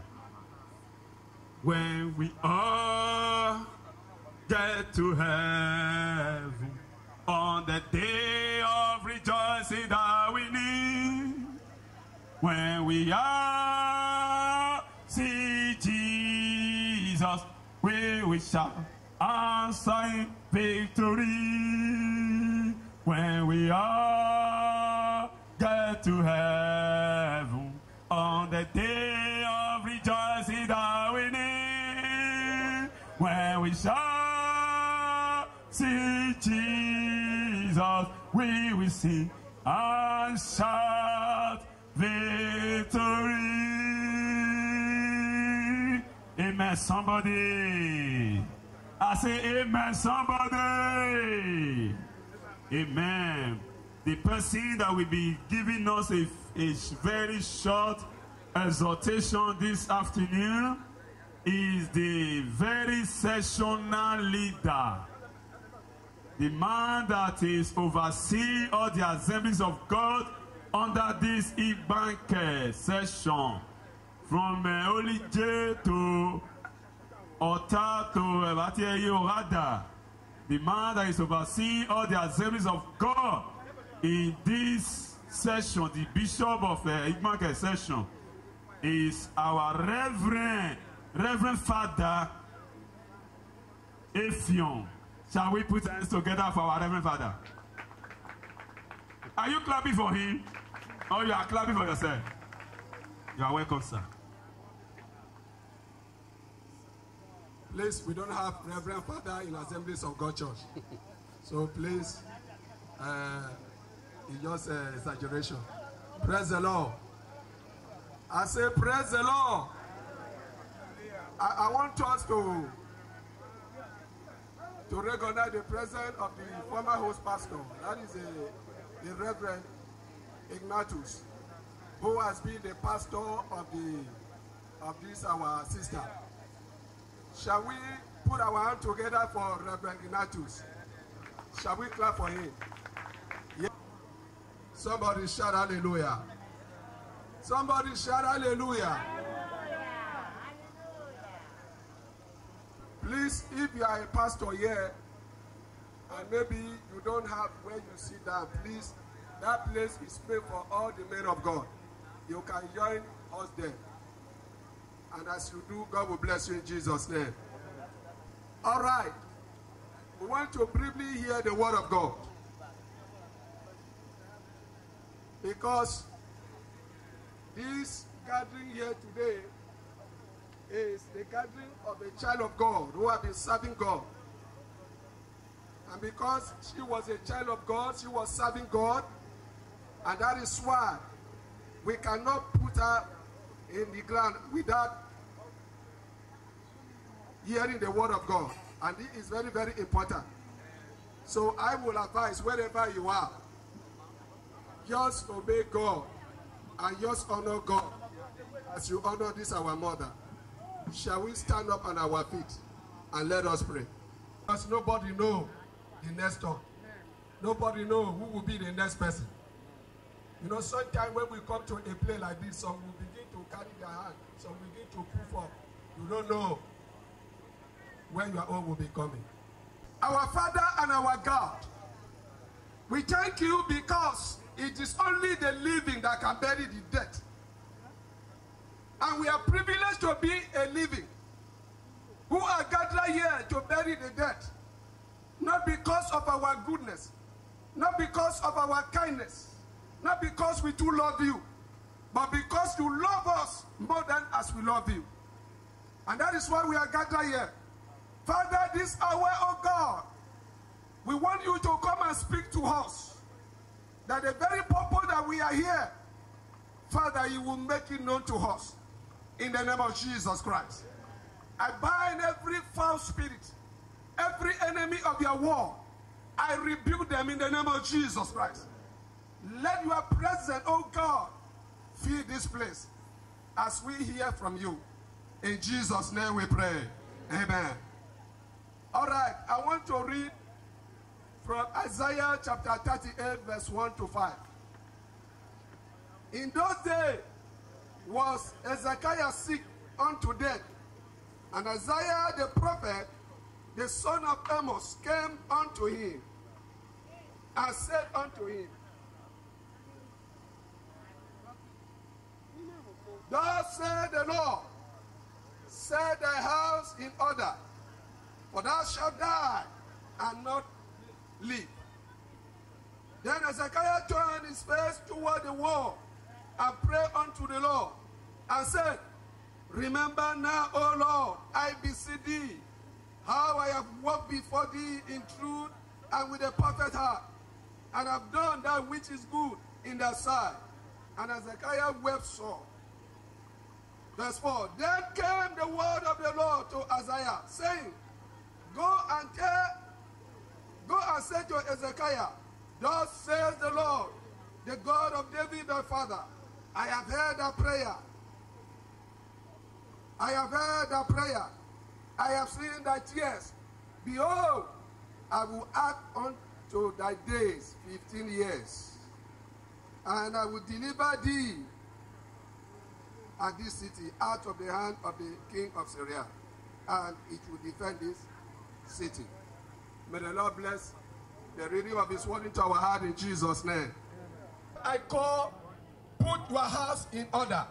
When we all get to heaven on the day of rejoicing when we are. see Jesus, we and sing victory. When we are get to heaven on the day of rejoicing that we need, when we shall see Jesus, we will sing and shout victory. Amen, somebody. I say, Amen, somebody. Amen. The person that will be giving us a, a very short exhortation this afternoon is the very sessional leader. The man that is overseeing all the assemblies of God under this Ibanke session from uh, J to Ota to Ebatieye Orada, the man that is overseeing all the assemblies of God in this session, the bishop of uh, Igmake session, is our Reverend, Reverend Father Efion. Shall we put hands together for our Reverend Father? Are you clapping for him? Or you are clapping for yourself? You are welcome, sir. Please, we don't have Reverend Father in Assemblies of God Church. so please, uh, it's just uh, exaggeration. Praise the Lord. I say, praise the Lord. I, I want us to, to recognize the presence of the former host pastor. That is a, the Reverend Ignatius, who has been the pastor of the of this our sister. Shall we put our hand together for Reverend Ignatius? Shall we clap for him? Yeah. Somebody shout hallelujah. Somebody shout hallelujah. Please, if you are a pastor here and maybe you don't have where you sit down, please, that place is made for all the men of God. You can join us there. And as you do, God will bless you in Jesus' name. All right. We want to briefly hear the word of God. Because this gathering here today is the gathering of a child of God who have been serving God. And because she was a child of God, she was serving God. And that is why we cannot put her in the ground without hearing the word of God. And it is very, very important. So I will advise wherever you are, just obey God and just honor God as you honor this our mother. Shall we stand up on our feet and let us pray? Because nobody know the next one. Nobody know who will be the next person. You know, sometimes when we come to a place like this, some will begin to carry their hand, some begin to poof up. You don't know when your own will be coming. Our Father and our God, we thank you because it is only the living that can bury the dead. And we are privileged to be a living who are gathered here to bury the dead. Not because of our goodness, not because of our kindness, not because we do love you, but because you love us more than as we love you. And that is why we are gathered here. Father, this hour, oh God, we want you to come and speak to us. That the very purpose that we are here, Father, you will make it known to us. In the name of Jesus Christ. I bind every foul spirit, every enemy of your war. I rebuke them in the name of Jesus Christ. Let your presence, oh God, fill this place as we hear from you. In Jesus' name we pray. Amen. All right, I want to read from Isaiah chapter 38, verse 1 to 5. In those days was Ezekiah sick unto death, and Isaiah the prophet, the son of Amos, came unto him and said unto him, Thus said the Lord, set thy in order, for thou shalt die and not live. Then Ezekiah turned his face toward the wall and prayed unto the Lord and said, Remember now, O Lord, I beseech thee, how I have walked before thee in truth and with a perfect heart, and have done that which is good in thy sight. And Ezekiah wept sore. Verse 4 Then came the word of the Lord to Isaiah, saying, Go and tell, go and say to Ezekiah, Thus says the Lord, the God of David thy father, I have heard thy prayer. I have heard thy prayer. I have seen thy tears. Behold, I will add unto thy days fifteen years, and I will deliver thee and this city out of the hand of the king of Syria, and it will defend this city. May the Lord bless the reading of his word into our heart in Jesus' name. I call, put your house in order.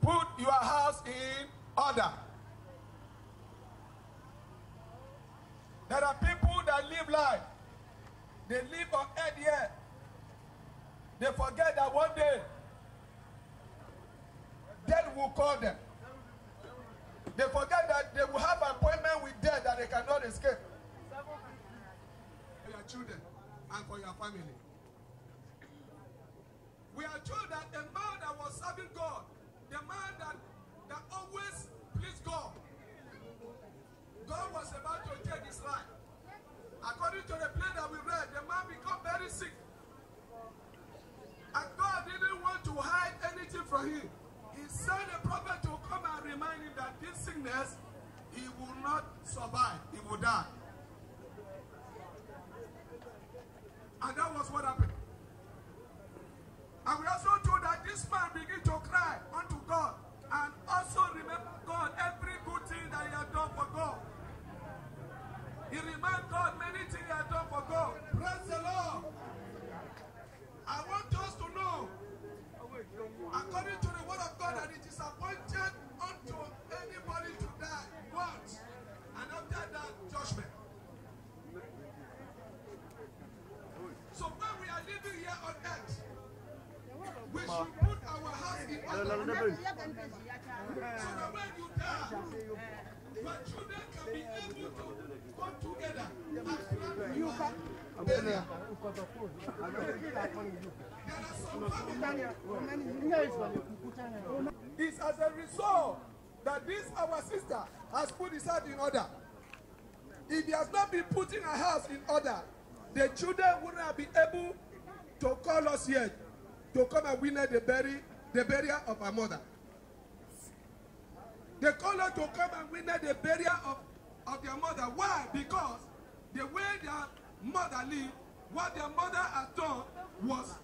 Put your house in order. There are people that live life. They live on earth here. They forget that one day death will call them. They forget that they will have appointment with death that they cannot escape. For your children and for your family. We are told that the man that was serving God, the man that, that always pleased God, God was about to take his life. According to the play that we read, the man became very sick. And God didn't want to hide anything from him. He sent a prophet to come and remind him that this sickness, he will not survive. He will die. And that was what happened. And we also told that this man began to cry unto God and also remember God every good thing that he had done for God. He remembered God many things he had done for God. Praise the Lord. I want us to know, according to God, that it is appointed unto anybody to die once, and after that, judgment. So when we are living here on earth, we should put our house in order. So that when you die, your children can be able to come together and plan your burial. It's as a result that this our sister has put his house in order. If he has not been putting her house in order, the children wouldn't have been able to call us here to come and witness the bury the burial of her mother. They call her to come and witness the burial of, of their mother. Why? Because the way their mother lived, what their mother had done was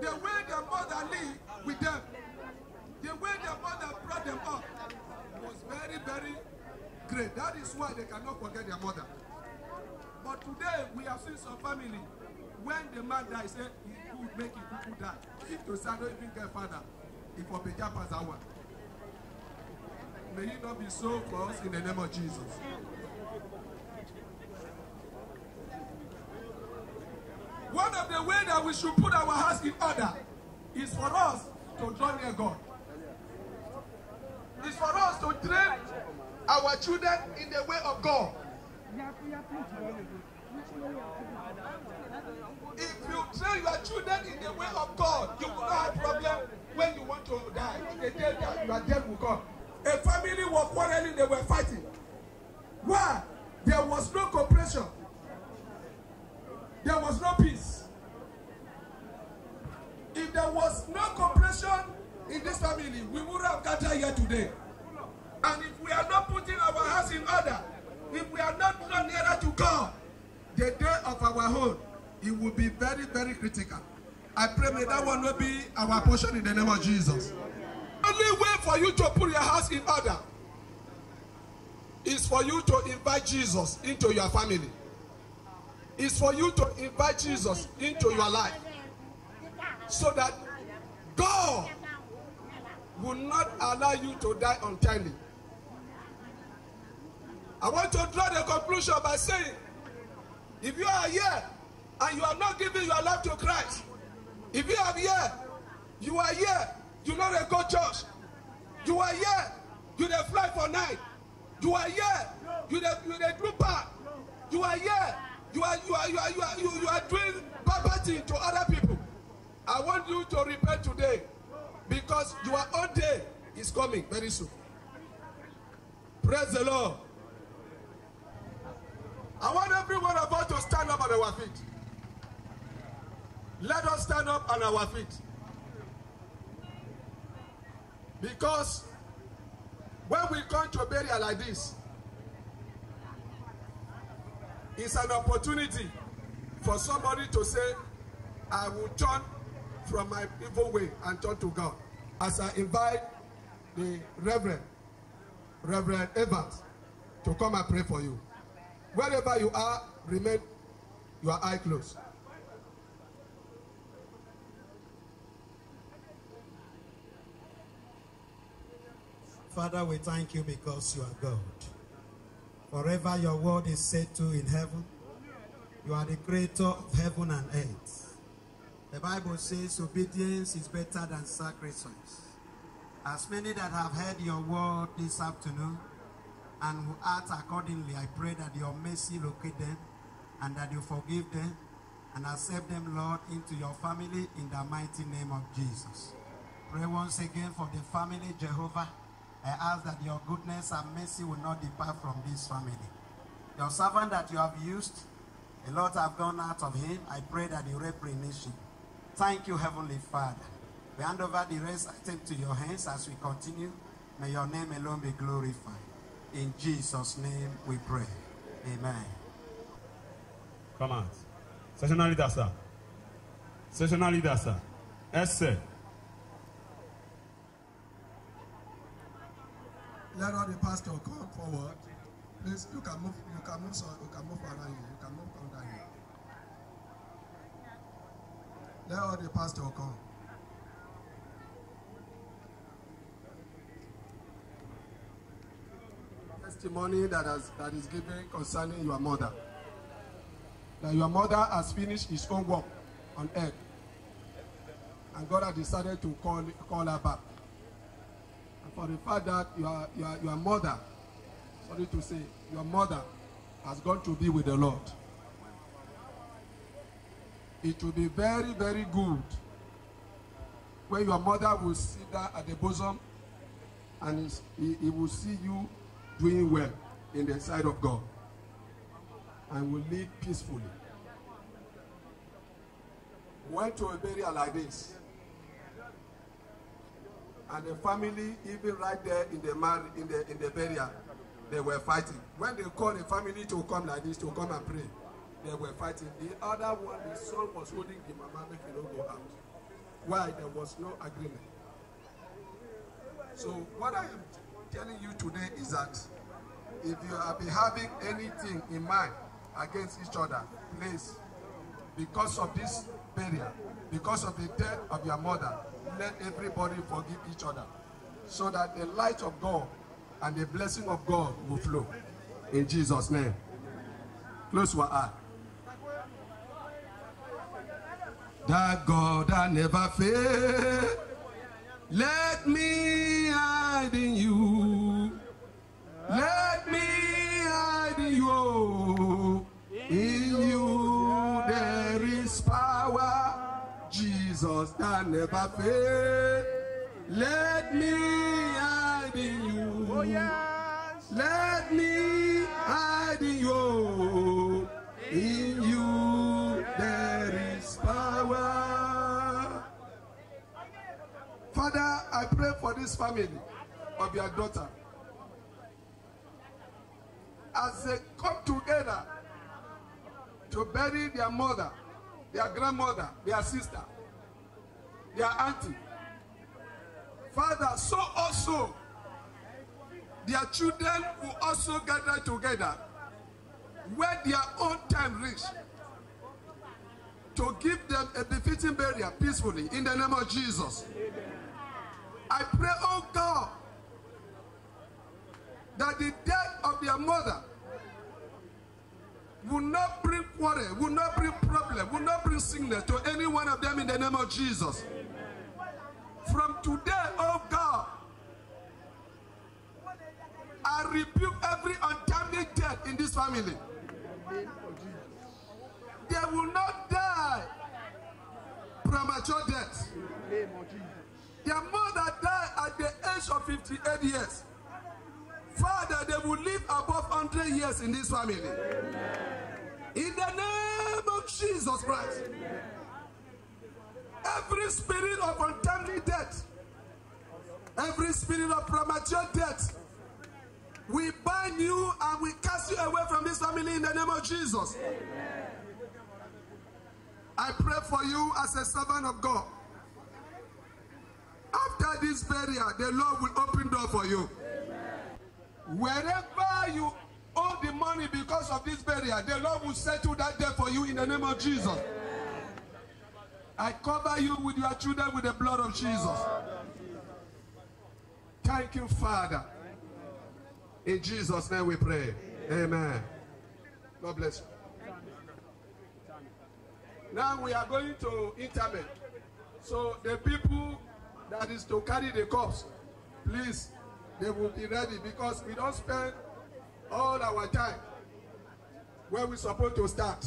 the way their mother lived with them, the way their mother brought them up was very, very great. That is why they cannot forget their mother. But today we have seen some family when the man dies, say he could make it people die. If to say don't even get father, if for Beja Pazawa. May it not be so for us in the name of Jesus. One of the ways that we should put our house in order is for us to draw near God. It's for us to train our children in the way of God. If you train your children in the way of God, you will not have problem when you want to die. The day that your death will come. A family was quarreling, they were fighting. Why? There was no cooperation. There was no peace. If there was no cooperation in this family, we would have gathered here today. And if we are not putting our house in order, if we are not drawn nearer to God, the day of our home, it will be very, very critical. I pray may that one will be our portion in the name of Jesus. Only way for you to put your house in order is for you to invite Jesus into your family. Is for you to invite Jesus into your life. So that God will not allow you to die untimely. I want to draw the conclusion by saying, if you are here and you are not giving your life to Christ, if you are here, you are here, you not a go church, you are here, you dey fly for night, you are here, you dey you dey do park, you are here, you are you are you are you are you, you are doing property to other people. I want you to repent today because your own day is coming very soon. Praise the Lord. I want every one of us to stand up on our feet. Let us stand up on our feet. Because when we come to a burial like this, It's an opportunity for somebody to say, I will turn from my evil way and turn to God. As I invite the Reverend, Reverend Evans, to come and pray for you. Wherever you are, remain your eye closed. Father, we thank you because you are God. Forever your word is said to in heaven. You are the creator of heaven and earth. The Bible says obedience is better than sacrifice. As many that have heard your word this afternoon and who act accordingly, I pray that your mercy locate them and that you forgive them and accept them, Lord, into your family in the mighty name of Jesus. Pray once again for the family, Jehovah. I ask that your goodness and mercy will not depart from this family. Your servant that you have used, a lot have gone out of him. I pray that you replenish him. Thank you, Heavenly Father. We hand over the rest item to your hands as we continue. May your name alone be glorified. In Jesus' name we pray. Amen. Come out. Sessional leader, sir. Sessional leader, sir. Yes. Let all the pastor come forward. Please, you can move. You can move. So you can move around here. You can move under here. Let all the pastor come. Testimony that has that is given concerning your mother. That your mother has finished his own work on earth, and God has decided to call call her back. For the fact that your your your mother, sorry to say, your mother has gone to be with the Lord. It will be very very good when your mother will sit down at the bosom and he, he will see you doing well in the sight of God and will live peacefully. Went to a burial like this, and the family, even right there in the mar- in the in the burial, they were fighting. When they called the family to come like this to come and pray, they were fighting. The other one, the son was holding the mama, make not go out. Why? There was no agreement. So what I am telling you today is that if you been having anything in mind against each other, please, because of this burial, because of the death of your mother, let everybody forgive each other, so that the light of God and the blessing of God will flow. In Jesus' name. Close your eye. That God that never fail. Let me hide in you. Let me hide. In you Jesus that never fail. Let me hide in you. Oh, yes. Let me hide in you. In you there is power. Father, I pray for this family of your daughter. As they come together to bury their mother, their grandmother, their sister, their auntie. Father, so also their children will also gather together when their own time reach to give them a befitting burial peacefully in the name of Jesus. I pray, oh God, that the death of their mother will not bring quarrel, will not bring problem, will not bring sickness to any one of them in the name of Jesus. From today, oh God, I rebuke every untimely death in this family. They will not die premature death. Their mother died at the age of 58 years. Father, they will live above 100 years in this family. In the name of Jesus Christ. Every spirit of untimely death, every spirit of premature death, We bind you and we cast you away from this family in the name of Jesus. I pray for you as a servant of God. After this burial, the Lord will open door for you. Wherever you owe the money because of this burial, the Lord will settle that debt for you in the name of Jesus. I cover you with your children with the blood of Jesus. Thank you, Father. In Jesus' name we pray. Amen. God bless you. Now we are going to interment. So the people that is to carry the corpse, please, they will be ready because we don't spend all our time where we're supposed to start.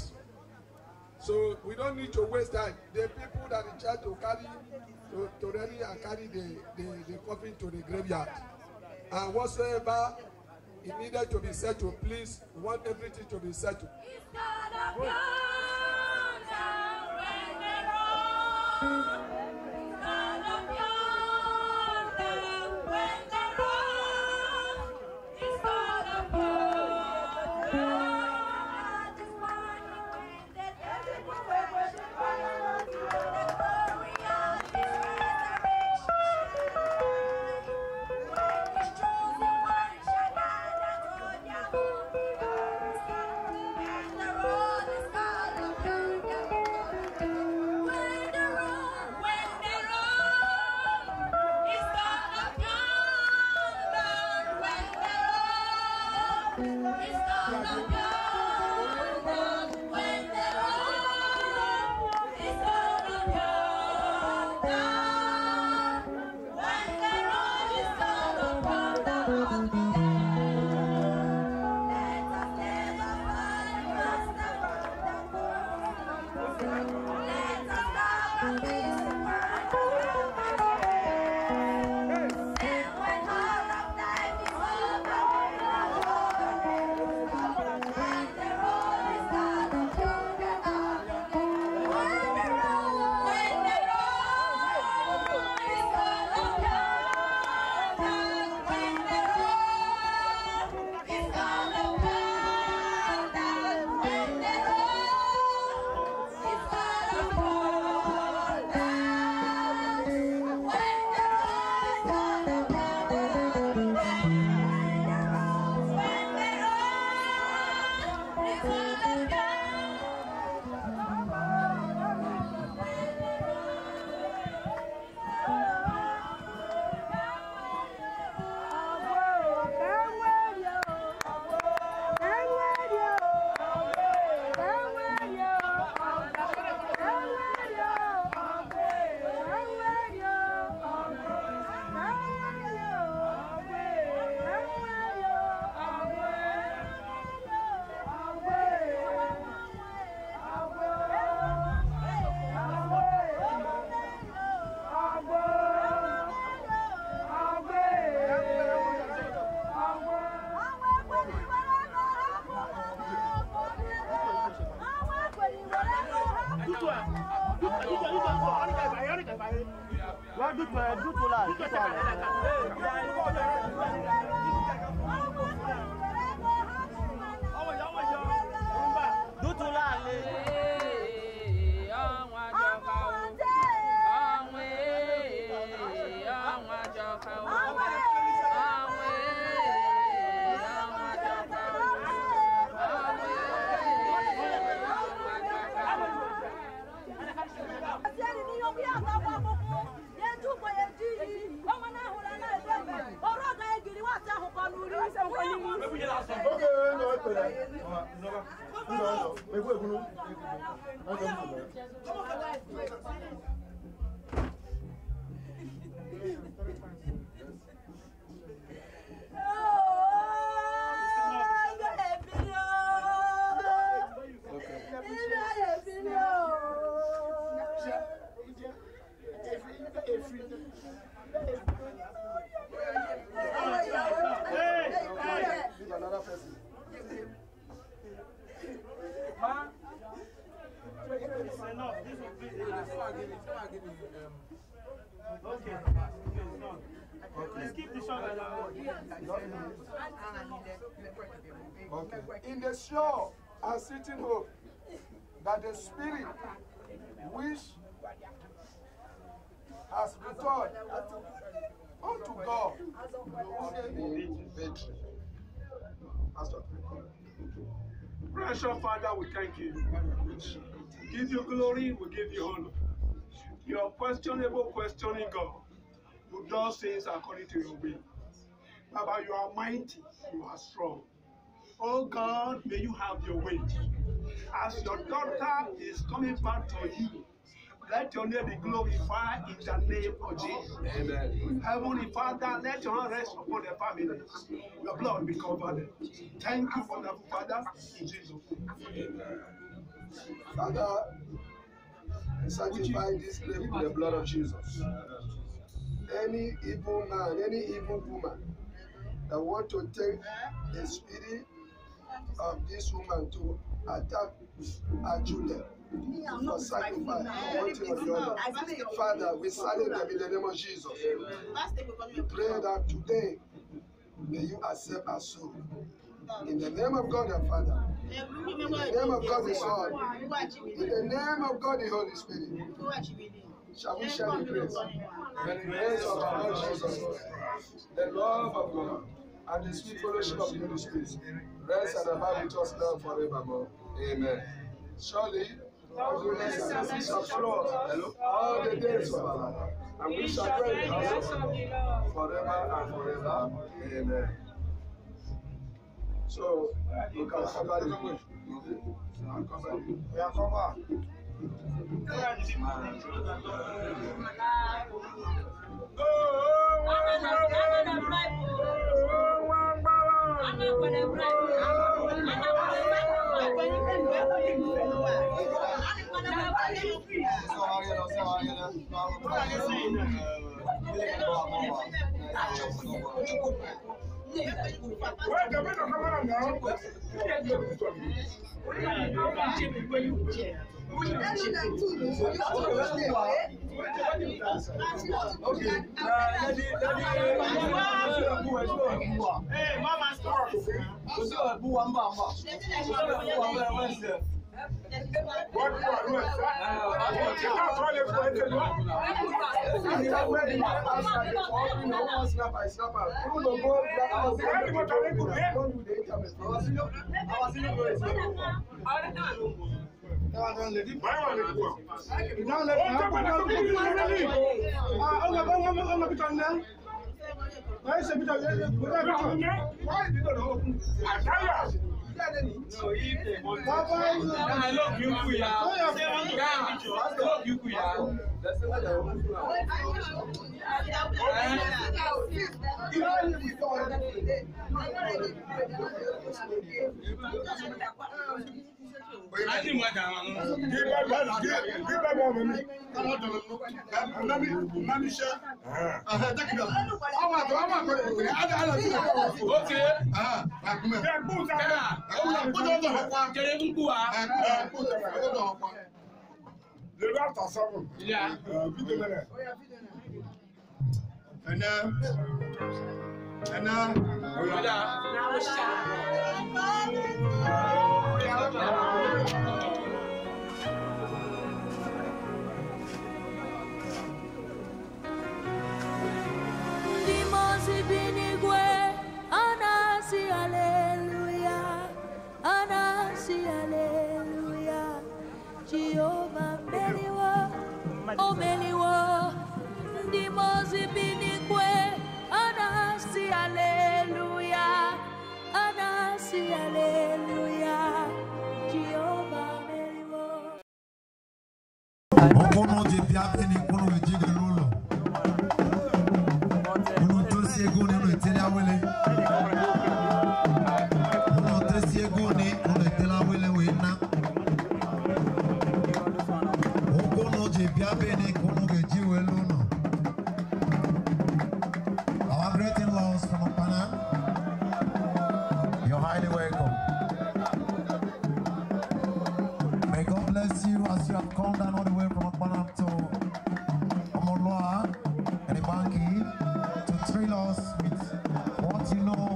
So we don't need to waste time. The people that in charge to carry, to, to and carry the, the, the coffin to the graveyard. And whatsoever it needed to be settled, please, we want everything to be settled. It's. In the sure and certain hope that the Spirit which has returned unto God. Precious Father, we thank you. Give you glory, we give you honor. Your questionable questioning God, who does things according to your will. Baba, you are mighty, you are strong. Oh God, may you have your way. As your daughter is coming back to you, let your name be glorified in the name of Jesus. Amen. Heavenly Father, let your hand rest upon the family. Your blood be covered. Thank you, wonderful Father, in Jesus' name. Father, sanctify this place with the blood of Jesus. Any evil man, any evil woman that want to take the spirit of this woman to attack our children for sacrifice, the other. Father, we silence them in the name of Jesus. We pray that today may you accept our soul. In the name of God the Father, in the name of God the Son, in the name of God the Holy Spirit, shall we share the grace? May the grace of our Lord Jesus Christ, the love of God, and the sweet fellowship of the Holy Spirit rest and abide with us now forevermore. Amen. Surely, goodness and mercy shall follow us all the days of our life, and we shall dwell in the house of God forever and forever. Amen. So, you can cover the Yeah, cover. Cukup, cukup. Wait a minute, come on now. Hey, mama, stop. Wọ́n ti wà lóyè sá. Ṣé àtọ́ lè fọ ẹsẹ̀ lọ? Ẹni jáde ní. bàbá ìlú náà ló kì í kú ya ṣé wọn kí á ló ya. Thank. Little after seven. Yeah. Uh, video minute. Oh, yeah, video minute. And now. And now. Oh, yeah. Now it's time. Jehova meliwo omeliwo Ndimozi binigwe anasi not been sino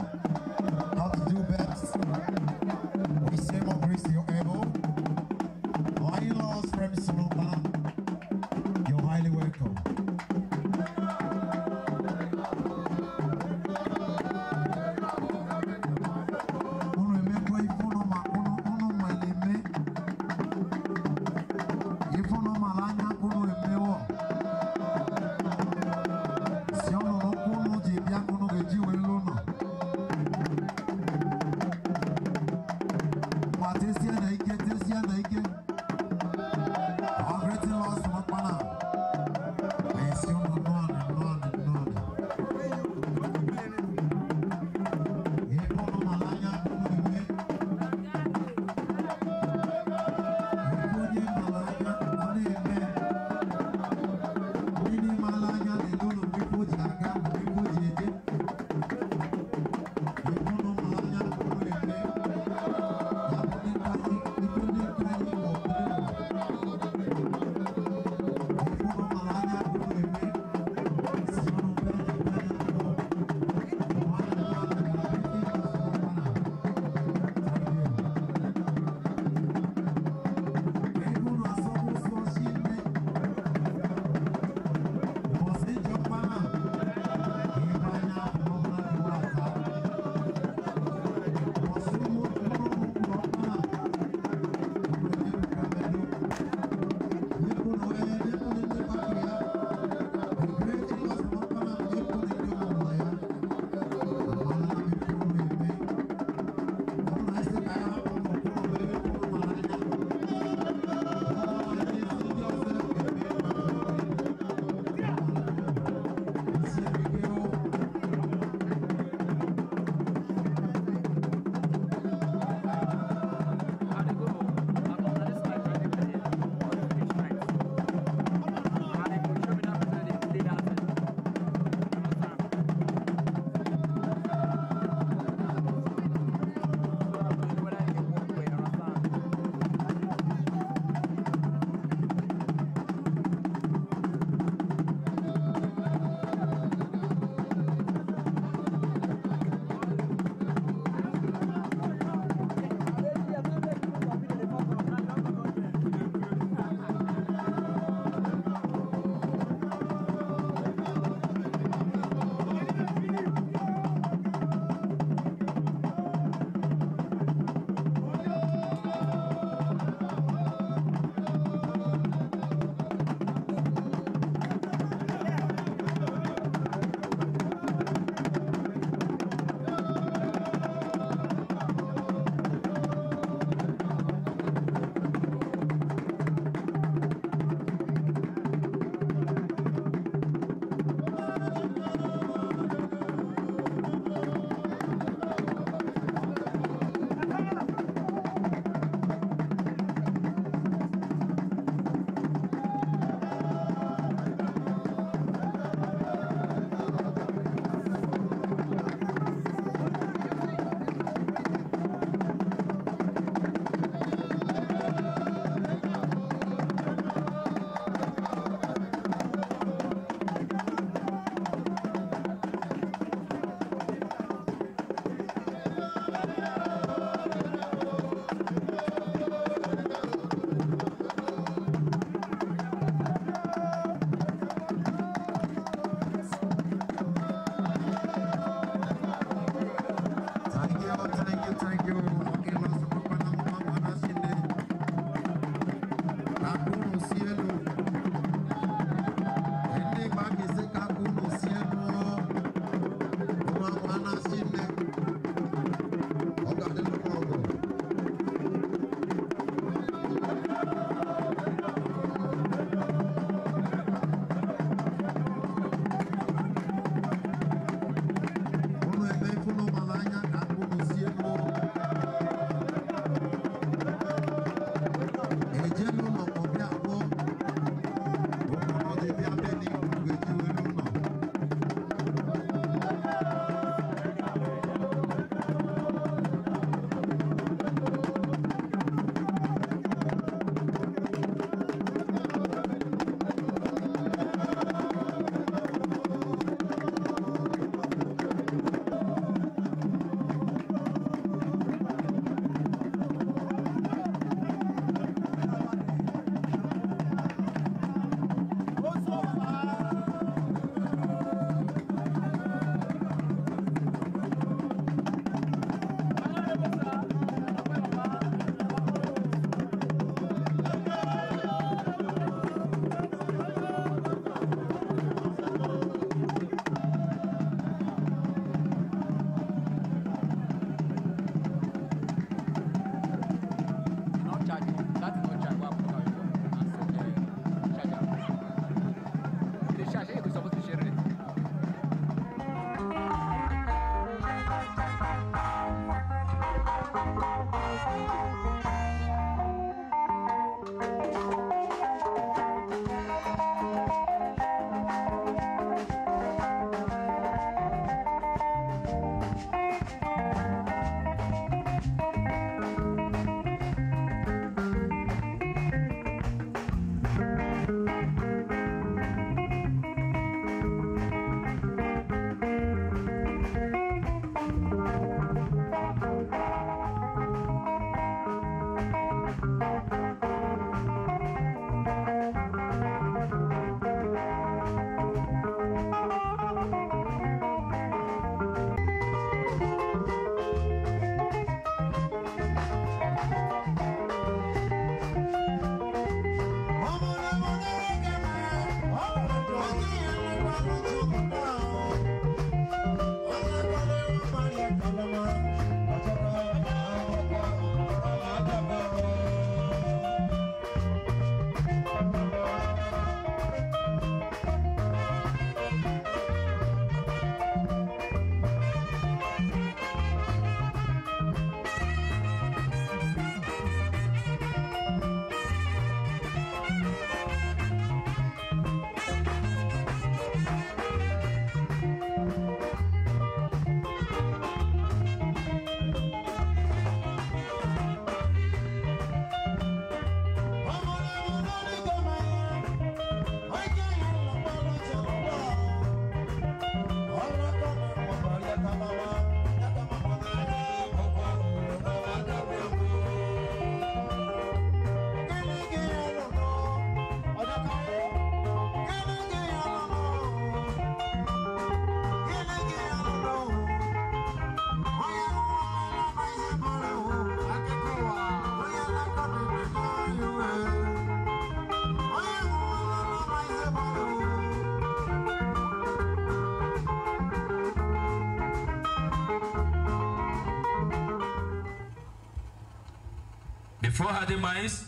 Before her demise,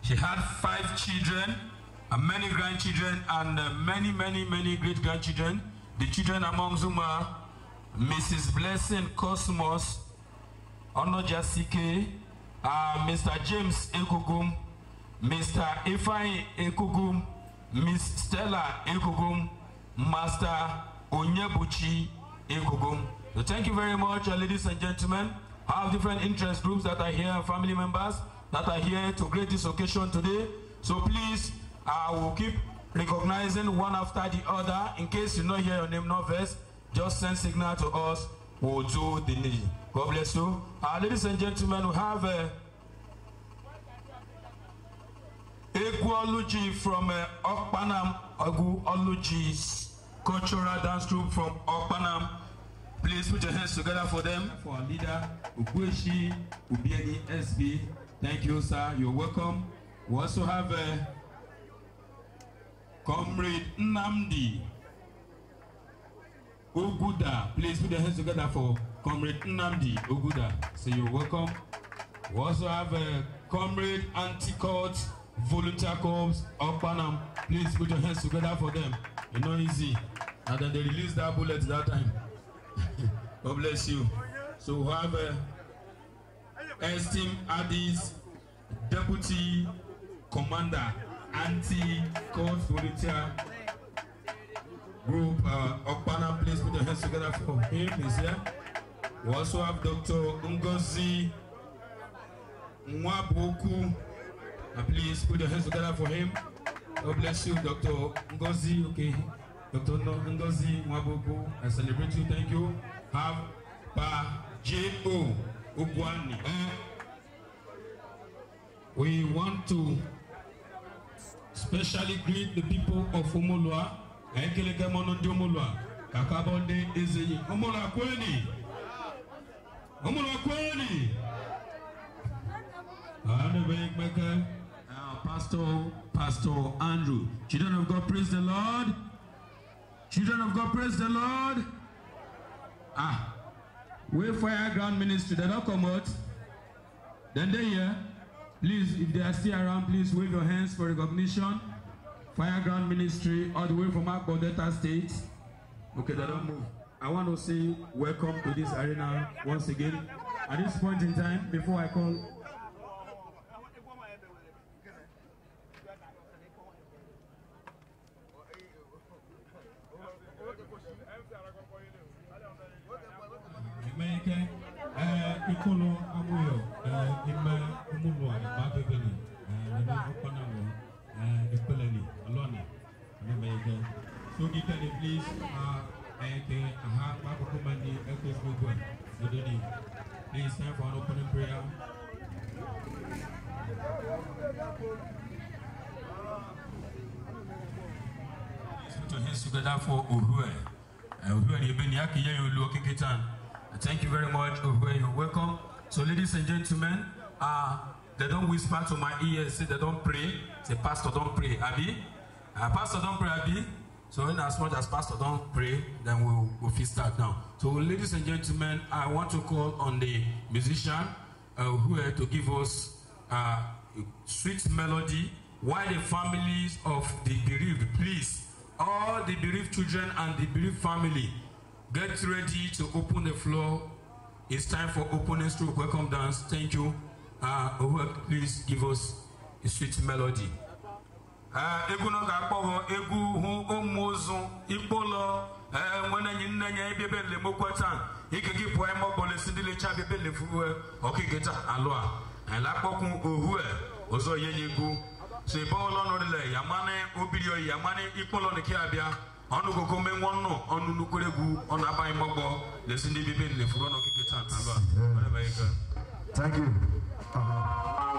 she had five children, and many grandchildren, and uh, many, many, many great grandchildren. The children among whom are Mrs. Blessing Cosmos, Onoja Sike, uh, Mr. James Ekugum, Mr. Ifeanyi Ekugum, Miss Stella Ekugum, Master Onyebuchi Ekugum. So thank you very much, uh, ladies and gentlemen. Have different interest groups that are here, family members that are here to greet this occasion today. So please, I will keep recognizing one after the other. In case you not hear your name, not verse, just send signal to us. We'll do the need. God bless you. Uh, ladies and gentlemen, we have uh, Oluji from uh, Okpanam, Ogu Oluji's cultural dance group from Okpanam. Please put your hands together for them. For our leader, Ubueshi Ubieni SB. Thank you, sir. You're welcome. We also have uh, Comrade Nnamdi Oguda. Please put your hands together for Comrade Nnamdi Oguda. So you're welcome. We also have uh, Comrade Anticourt Volunteer Corps of Panam. Please put your hands together for them. It's not easy. And then they released that bullet that time. God bless you. So we have uh, Esteem Addis, Deputy Commander, Anti-Court Volunteer Group uh, Okpana. Please put your hands together for him. He's here. We also have Dr. Ngozi Nwaboku. Uh, please put your hands together for him. God bless you, Dr. Ngozi. Okay. Dr. Ngozi Nwaboku. I celebrate you. Thank you. Have Pa J.O. Ugwani. We want to specially greet the people of Omolua. Ekeleke mono ndi Omolua. Kakabonde Ezeyi. Omolua kweni. Omolua kweni. Pastor, Pastor Andrew. Children of God, praise the Lord. Children of God, praise the Lord. Ah, Wayfire Ground Ministry, they don't come out. Then they here. Please, if they are still around, please wave your hands for recognition. Fireground Ministry, all the way from Akbo Delta State. Okay, they don't move. I want to say welcome to this arena once again. At this point in time, before I call kolo amoyo eh, ima umulwa ba bebeli eh, nana okona wo eh, epeleli alona ana mayega so gita uh, ni please ayeke aha ba kokomandi eko gbogbo edoni please time for an opening prayer Put your hands together for Urue. Urue ni beni yake yeye oluo keketan. Thank you very much. You're welcome. So, ladies and gentlemen, uh, they don't whisper to my ears, say they don't pray. Say, Pastor, don't pray. Abi? Uh, Pastor, don't pray, Abi? So, in as much as Pastor don't pray, then we'll, we'll start now. So, ladies and gentlemen, I want to call on the musician uh, Uhue to give us uh, sweet melody Why the families of the bereaved, please, all the bereaved children and the bereaved family, get ready to open the floor. It's time for opening stroke welcome dance. Thank you. Uh, please give us a sweet melody. egwu na ga-akpọ hụ egwu hụ ụmụ ụzụ ikpolo nwere enyi nne ya ebe ebe lemokwe taa ike gị pụọ ime ọgbọle si ndị lecha bebe lefuwe ọkike taa alụ a ala akpọkwu ohu e ọzọ ye ya egwu so ụlọ nọrịla ya mmanụ obiri oyi ya mmanụ ikpolo na ke abịa ọnụ koko ọnụgokome nwa ọnụ ọnụ nukwere egwu ọ na-abaghị mgbọgbọ lesi ndị bibe nlefuru ọnụ okike taa Thank you. Uh -huh.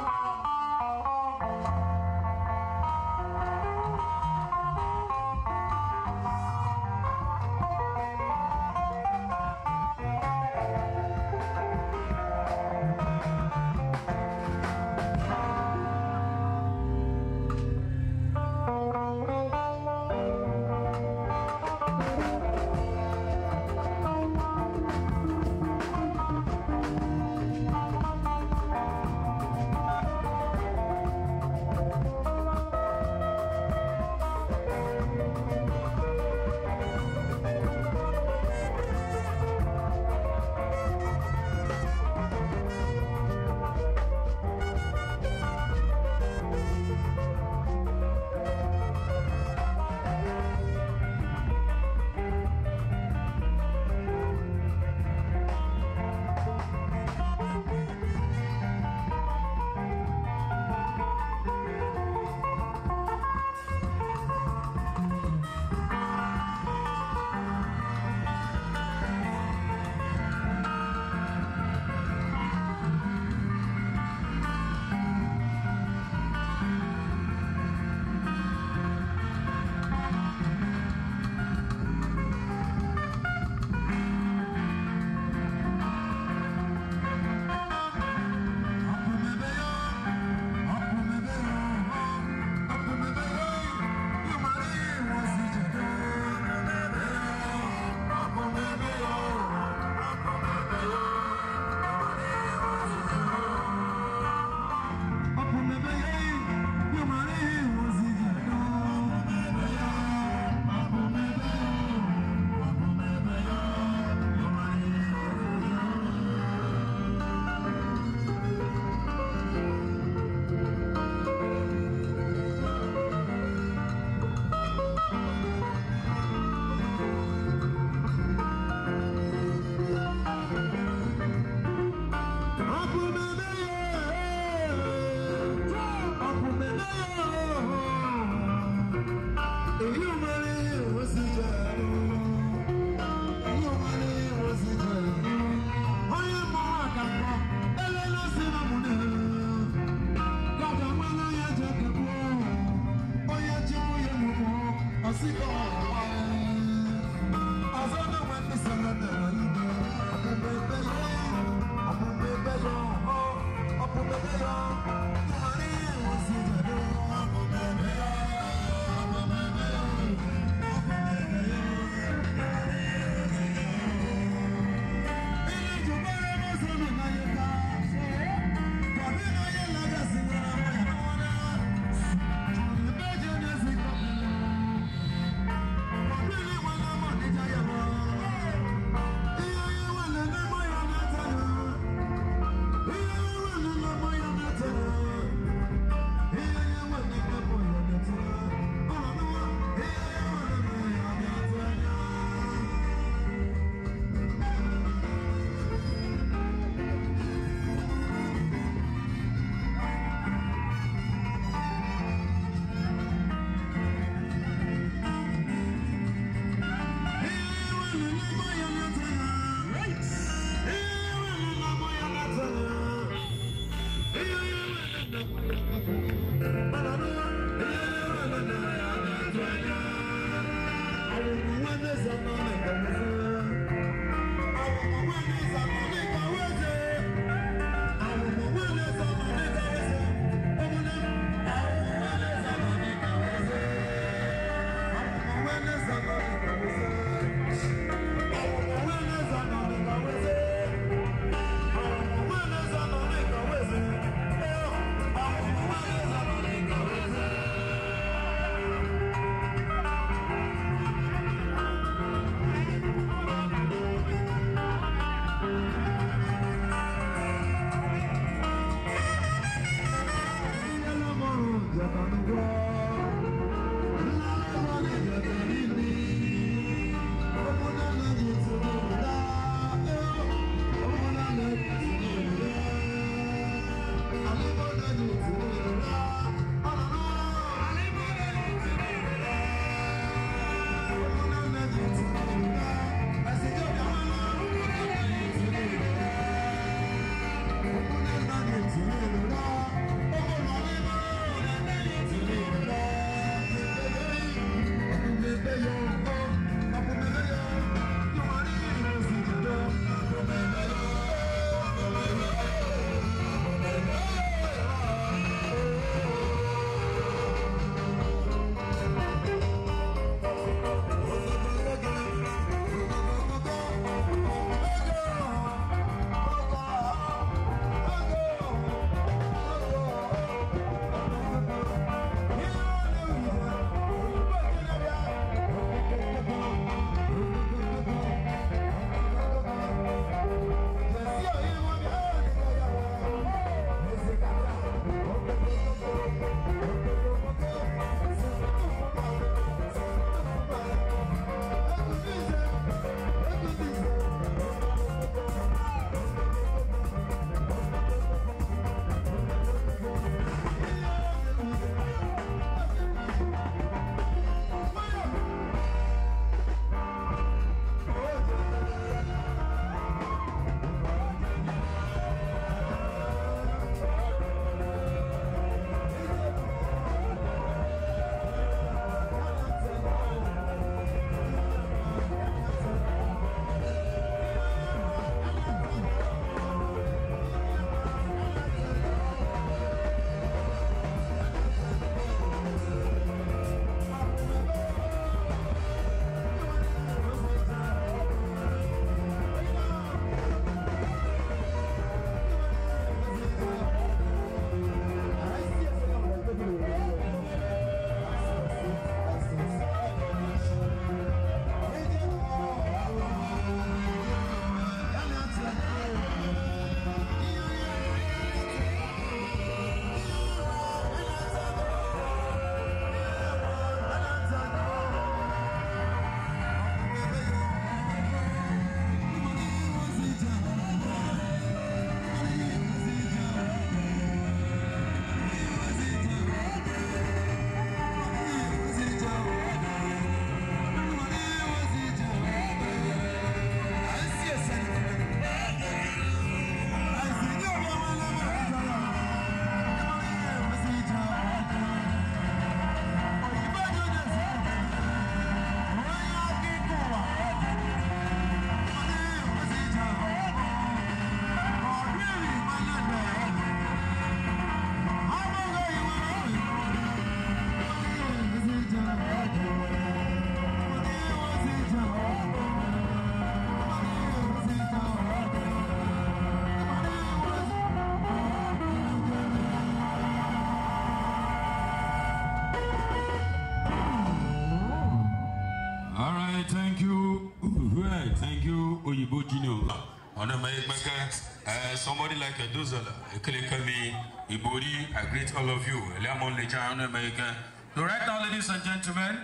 Somebody like a Dozala, Ekelekami, Ibori, I greet all of you. Eliamon Lecha, Onama Eke. So right now, ladies and gentlemen,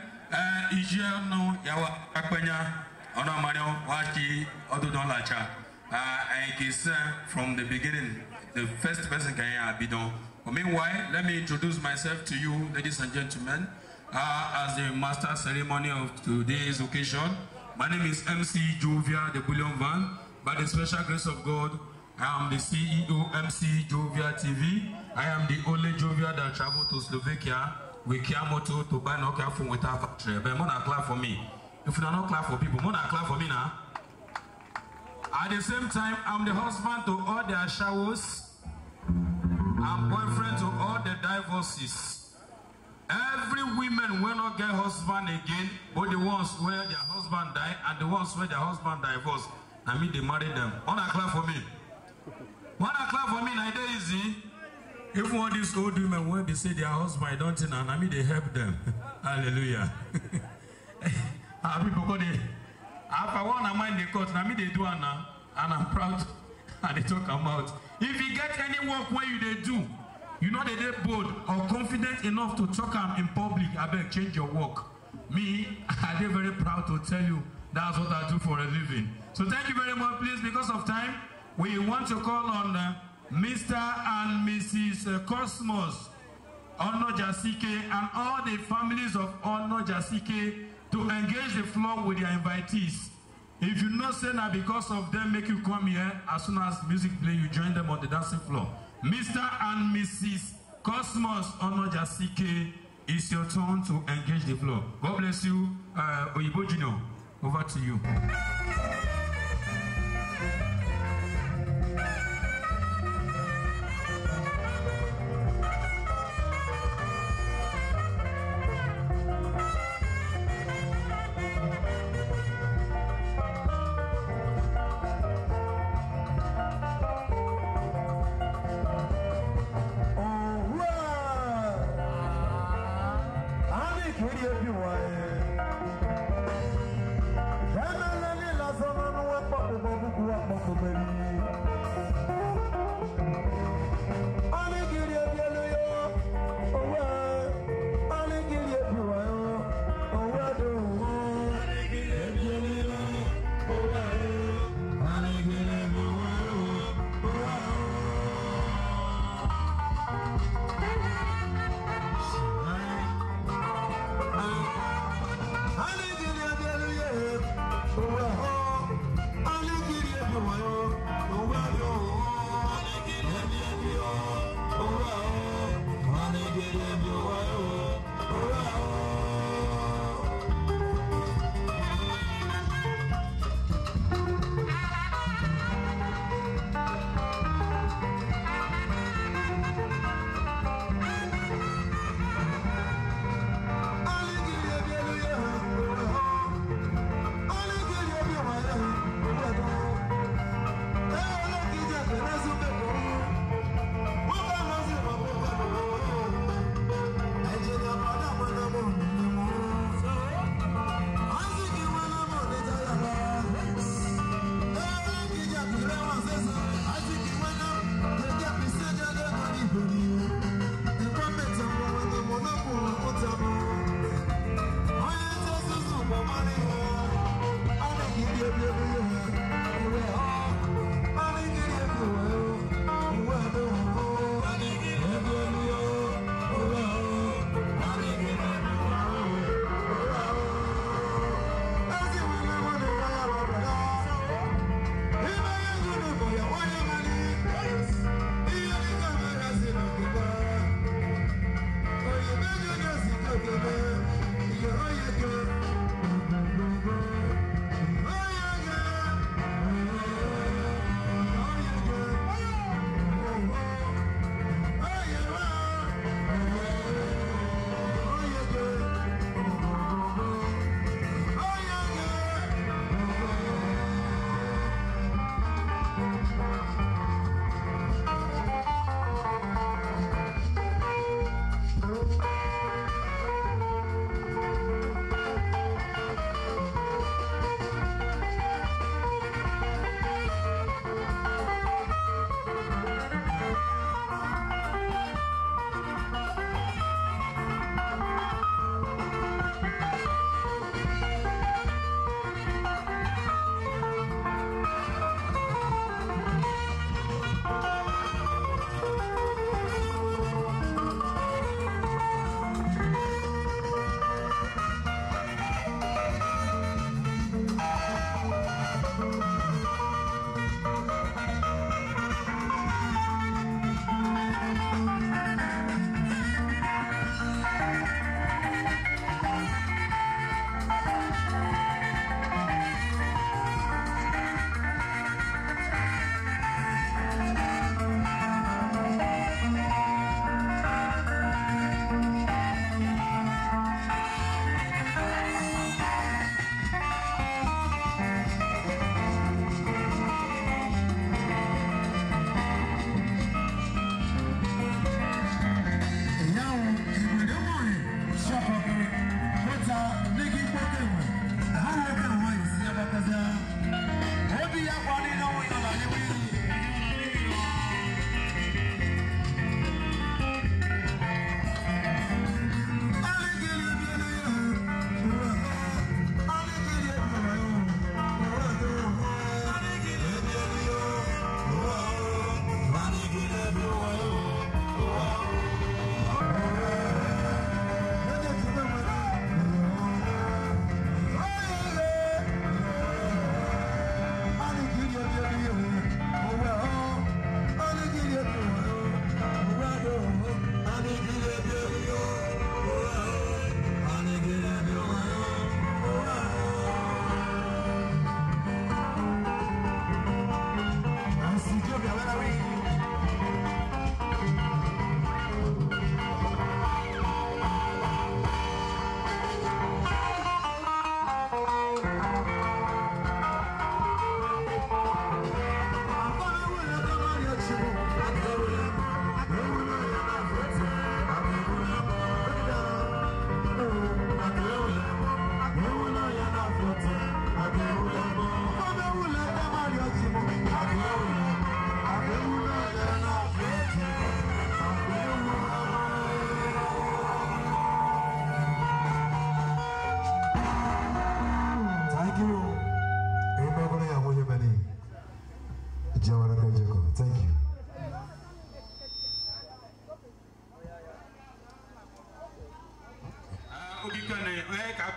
Ijiano Yawa Akpenya, Onamanyo, Waki, Ododon Lacha. I uh, from the beginning, the first person can hear Abidon. But meanwhile, let me introduce myself to you, ladies and gentlemen, uh, as the master ceremony of today's occasion. My name is MC Jovia, the Bullion Van. By the special grace of God, I am the CEO MC Jovia TV. I am the only Jovia that traveled to Slovakia with Kia Moto to buy Nokia phone with our factory. But more than clap for me. If you not clap for people, more than clap for me now. At the same time, I'm the husband to all their showers. I'm boyfriend to all the divorces. Every women will not get husband again, but the ones where their husband die and the ones where their husband divorce. I mean, they marry them. Wanna clap for me? Wanna clap for me? It easy. One of these old women when they say their husband don't know, I mean they help them. <laughs> Hallelujah. <laughs> People go there. After one of mine they cut, now me they do now, and I'm proud. <laughs> And they talk about. If you get any work where you they do, you know they dey bold or confident enough to talk am in public. Abeg change your work. Me, I dey very proud to tell you that's what I do for a living. So thank you very much, please. Because of time, we want to call on uh, Mr. and Mrs. Uh, Cosmos Ono Jasike and all the families of Ono Jasike to engage the floor with their invitees. If you know say na because of them make you come here, as soon as music play, you join them on the dancing floor. Mr. and Mrs. Cosmos Ono Jasike, it's your turn to engage the floor. God bless you. Uh, Oyibo Junior, over to you.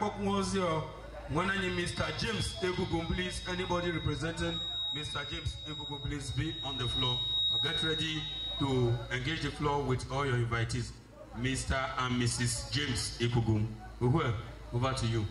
Ekpokunwozio, when I need Mr. James Egugum, please, anybody representing Mr. James Egugum, please be on the floor. Uh, Get ready to engage the floor with all your invitees. Mr. and Mrs. James Egugum. Uhwe, over to you.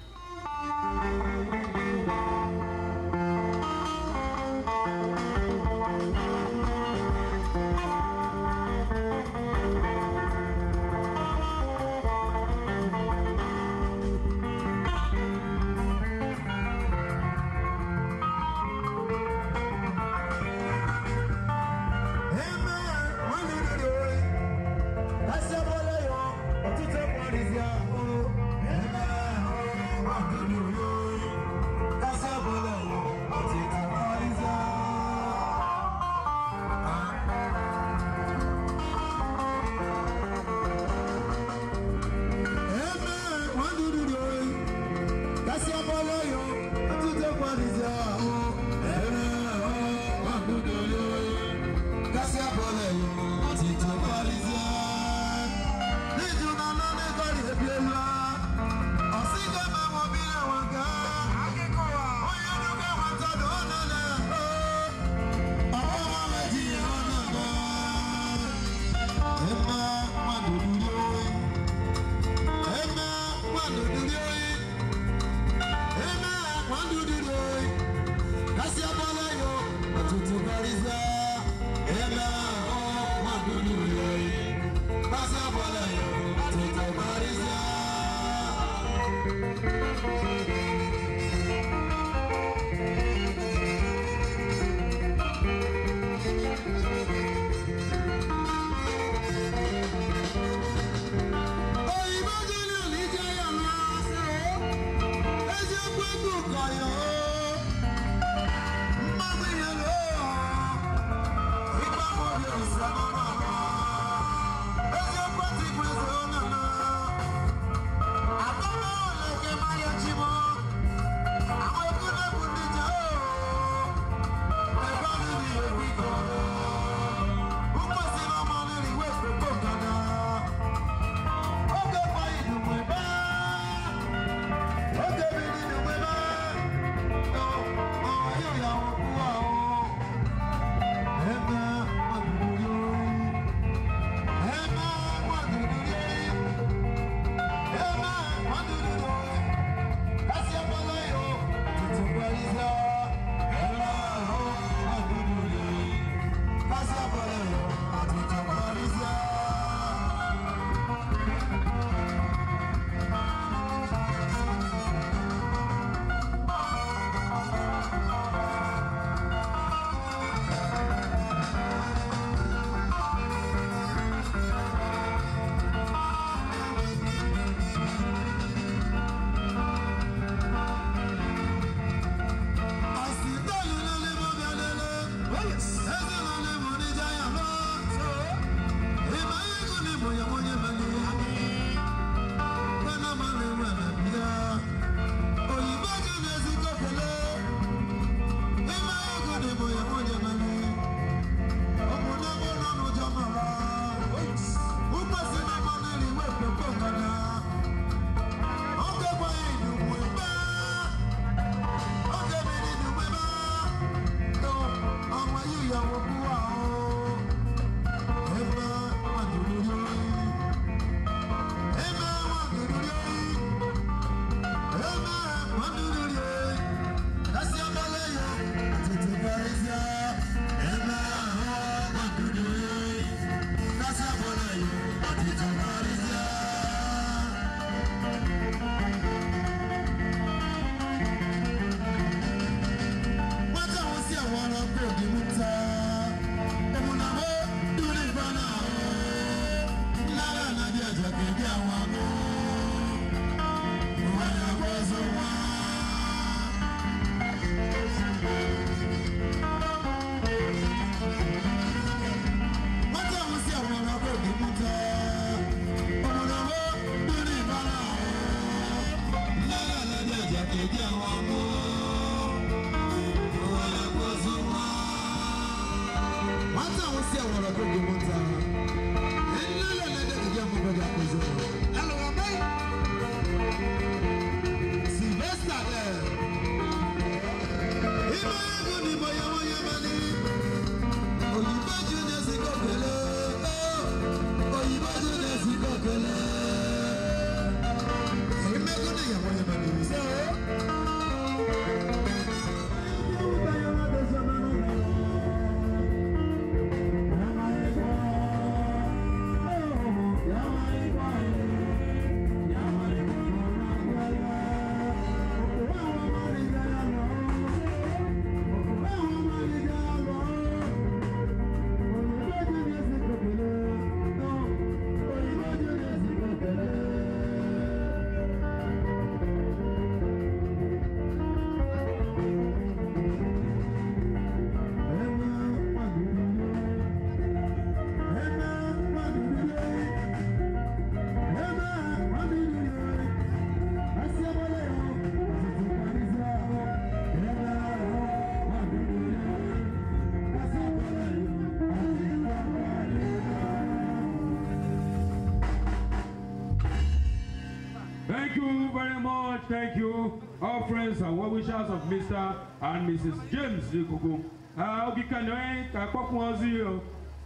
Friends and well wishers of Mr. and Mrs. James Ekugu. Uh, Ogikane Kakwakwazio,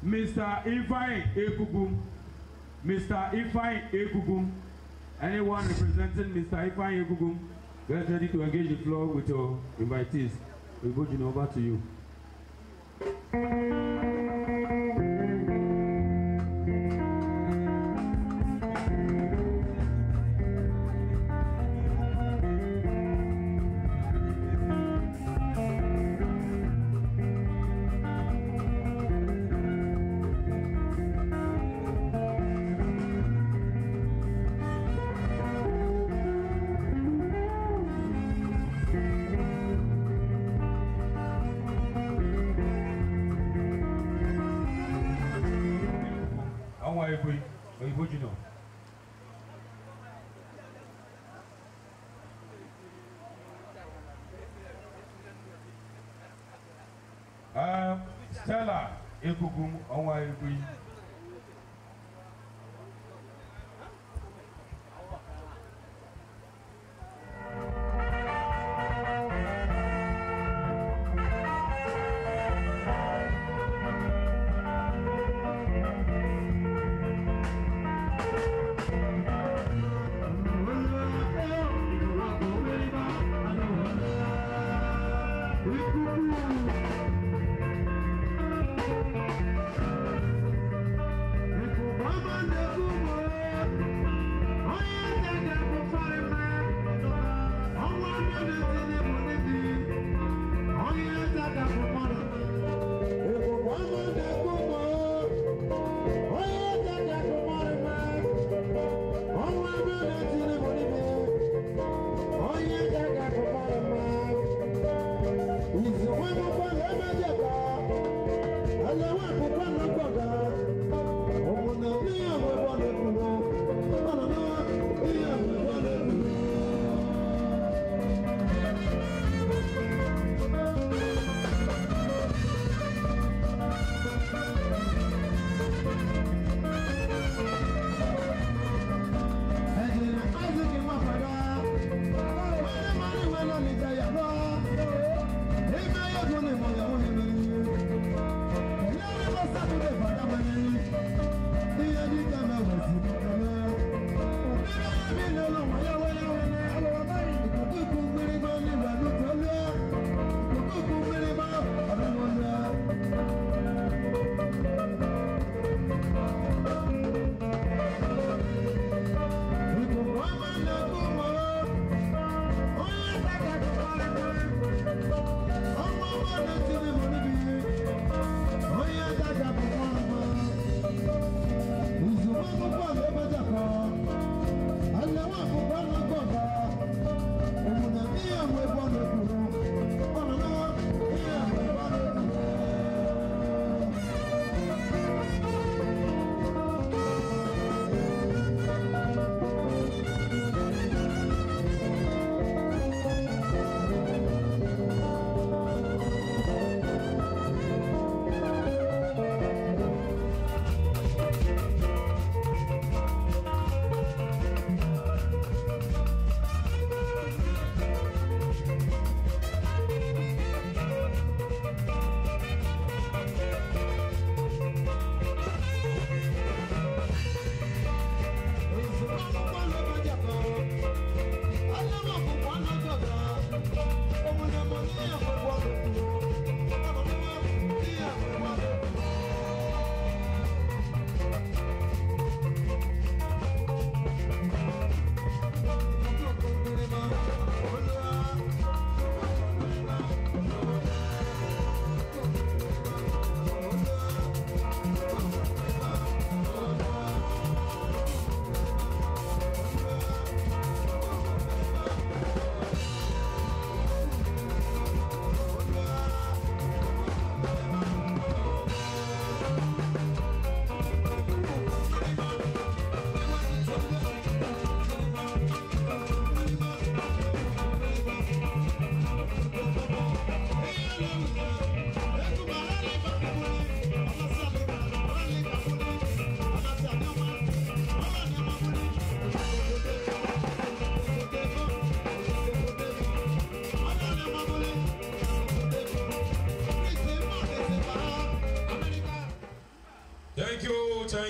Mr. Ifeanyi Ekugu. Mr. Ifeanyi Ekugu. Anyone representing Mr. Ifeanyi Ekugu, get ready to engage the floor with your invitees. We go over to you.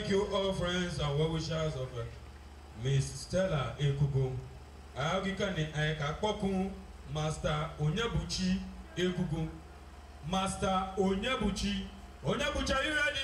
Thank you, all friends and well wishers of uh, Miss Stella Ekugo. Agikani Ayakakpokun, Master Onyebuchi Ekugo. Master Onyebuchi. Onyebuchi, are you ready?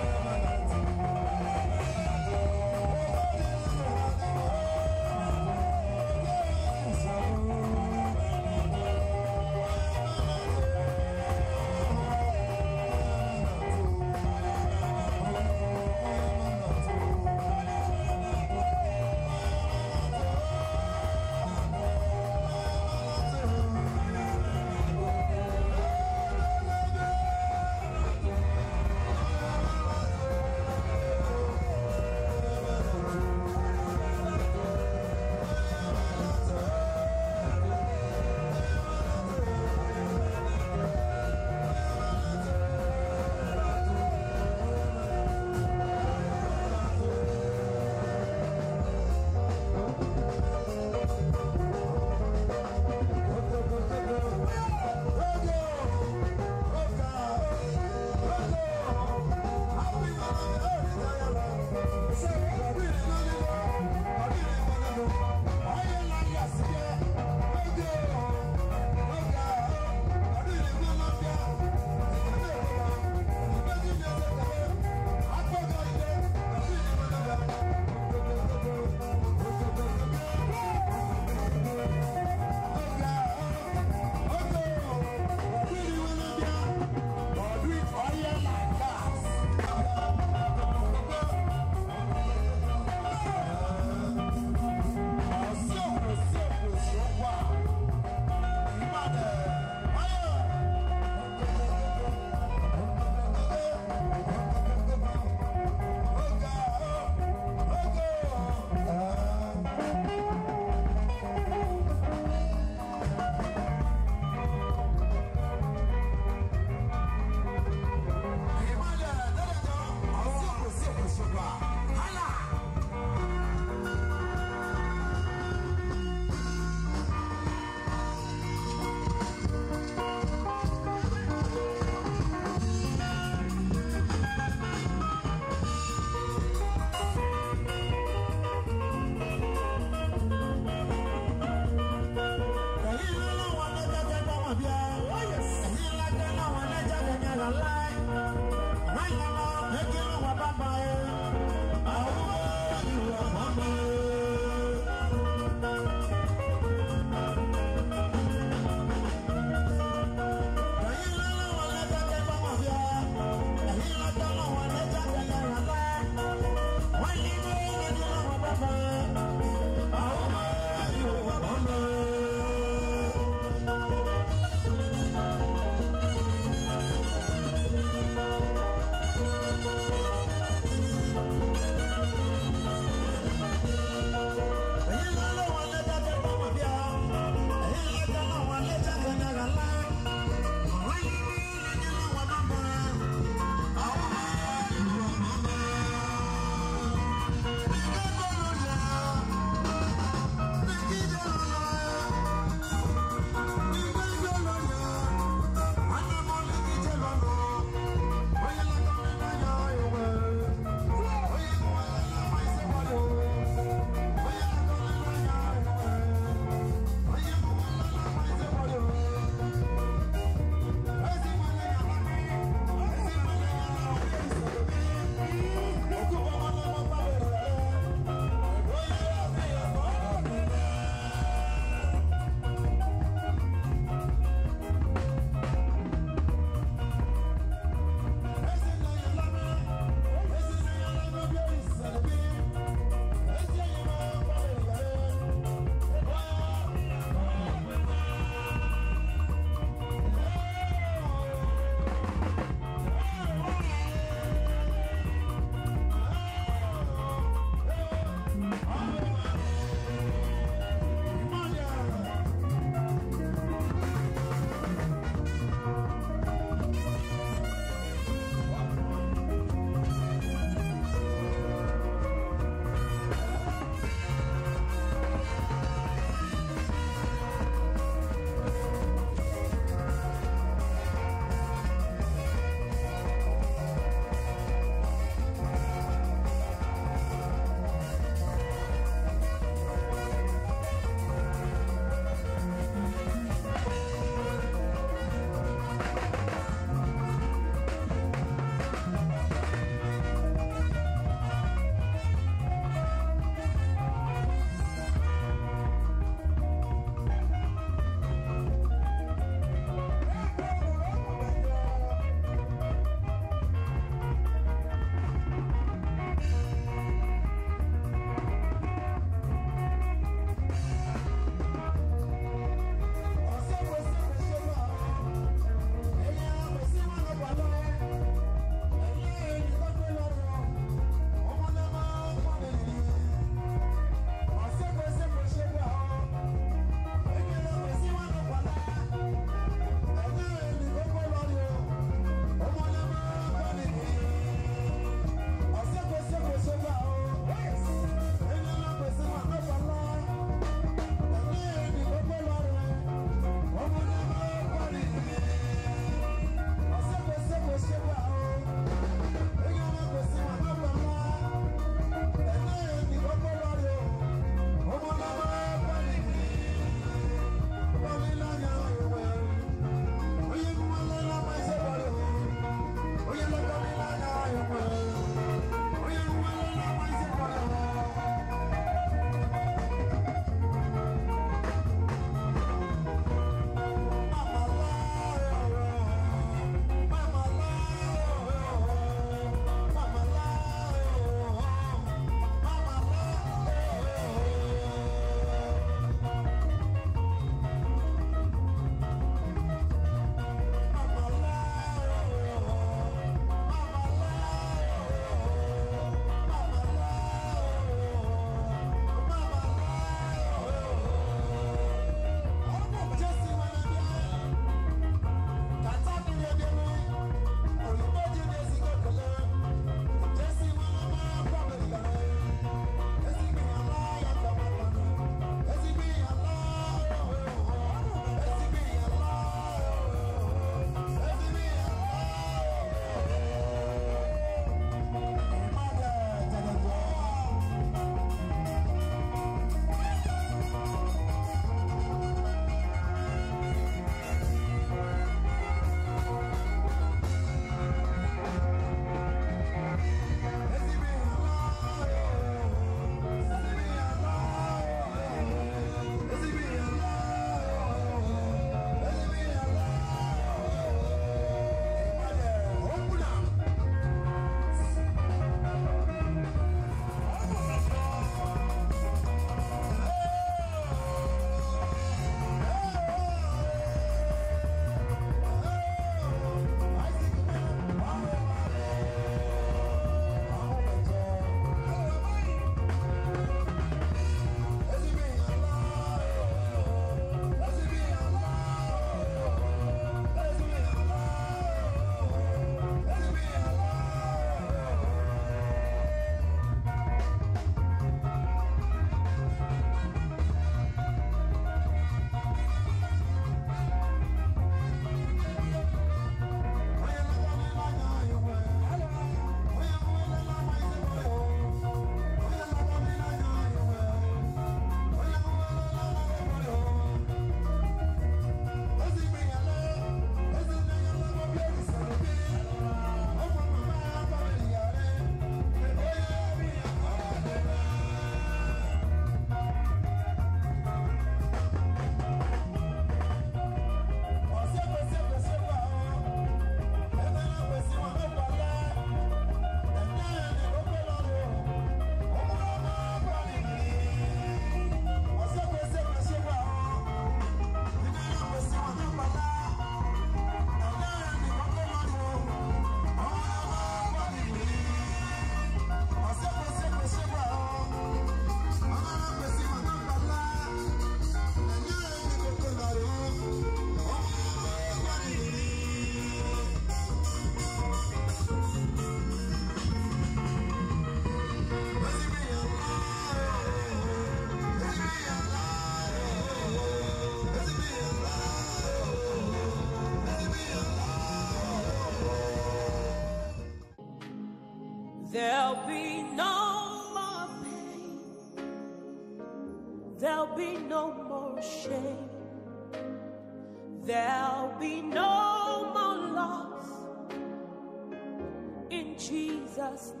In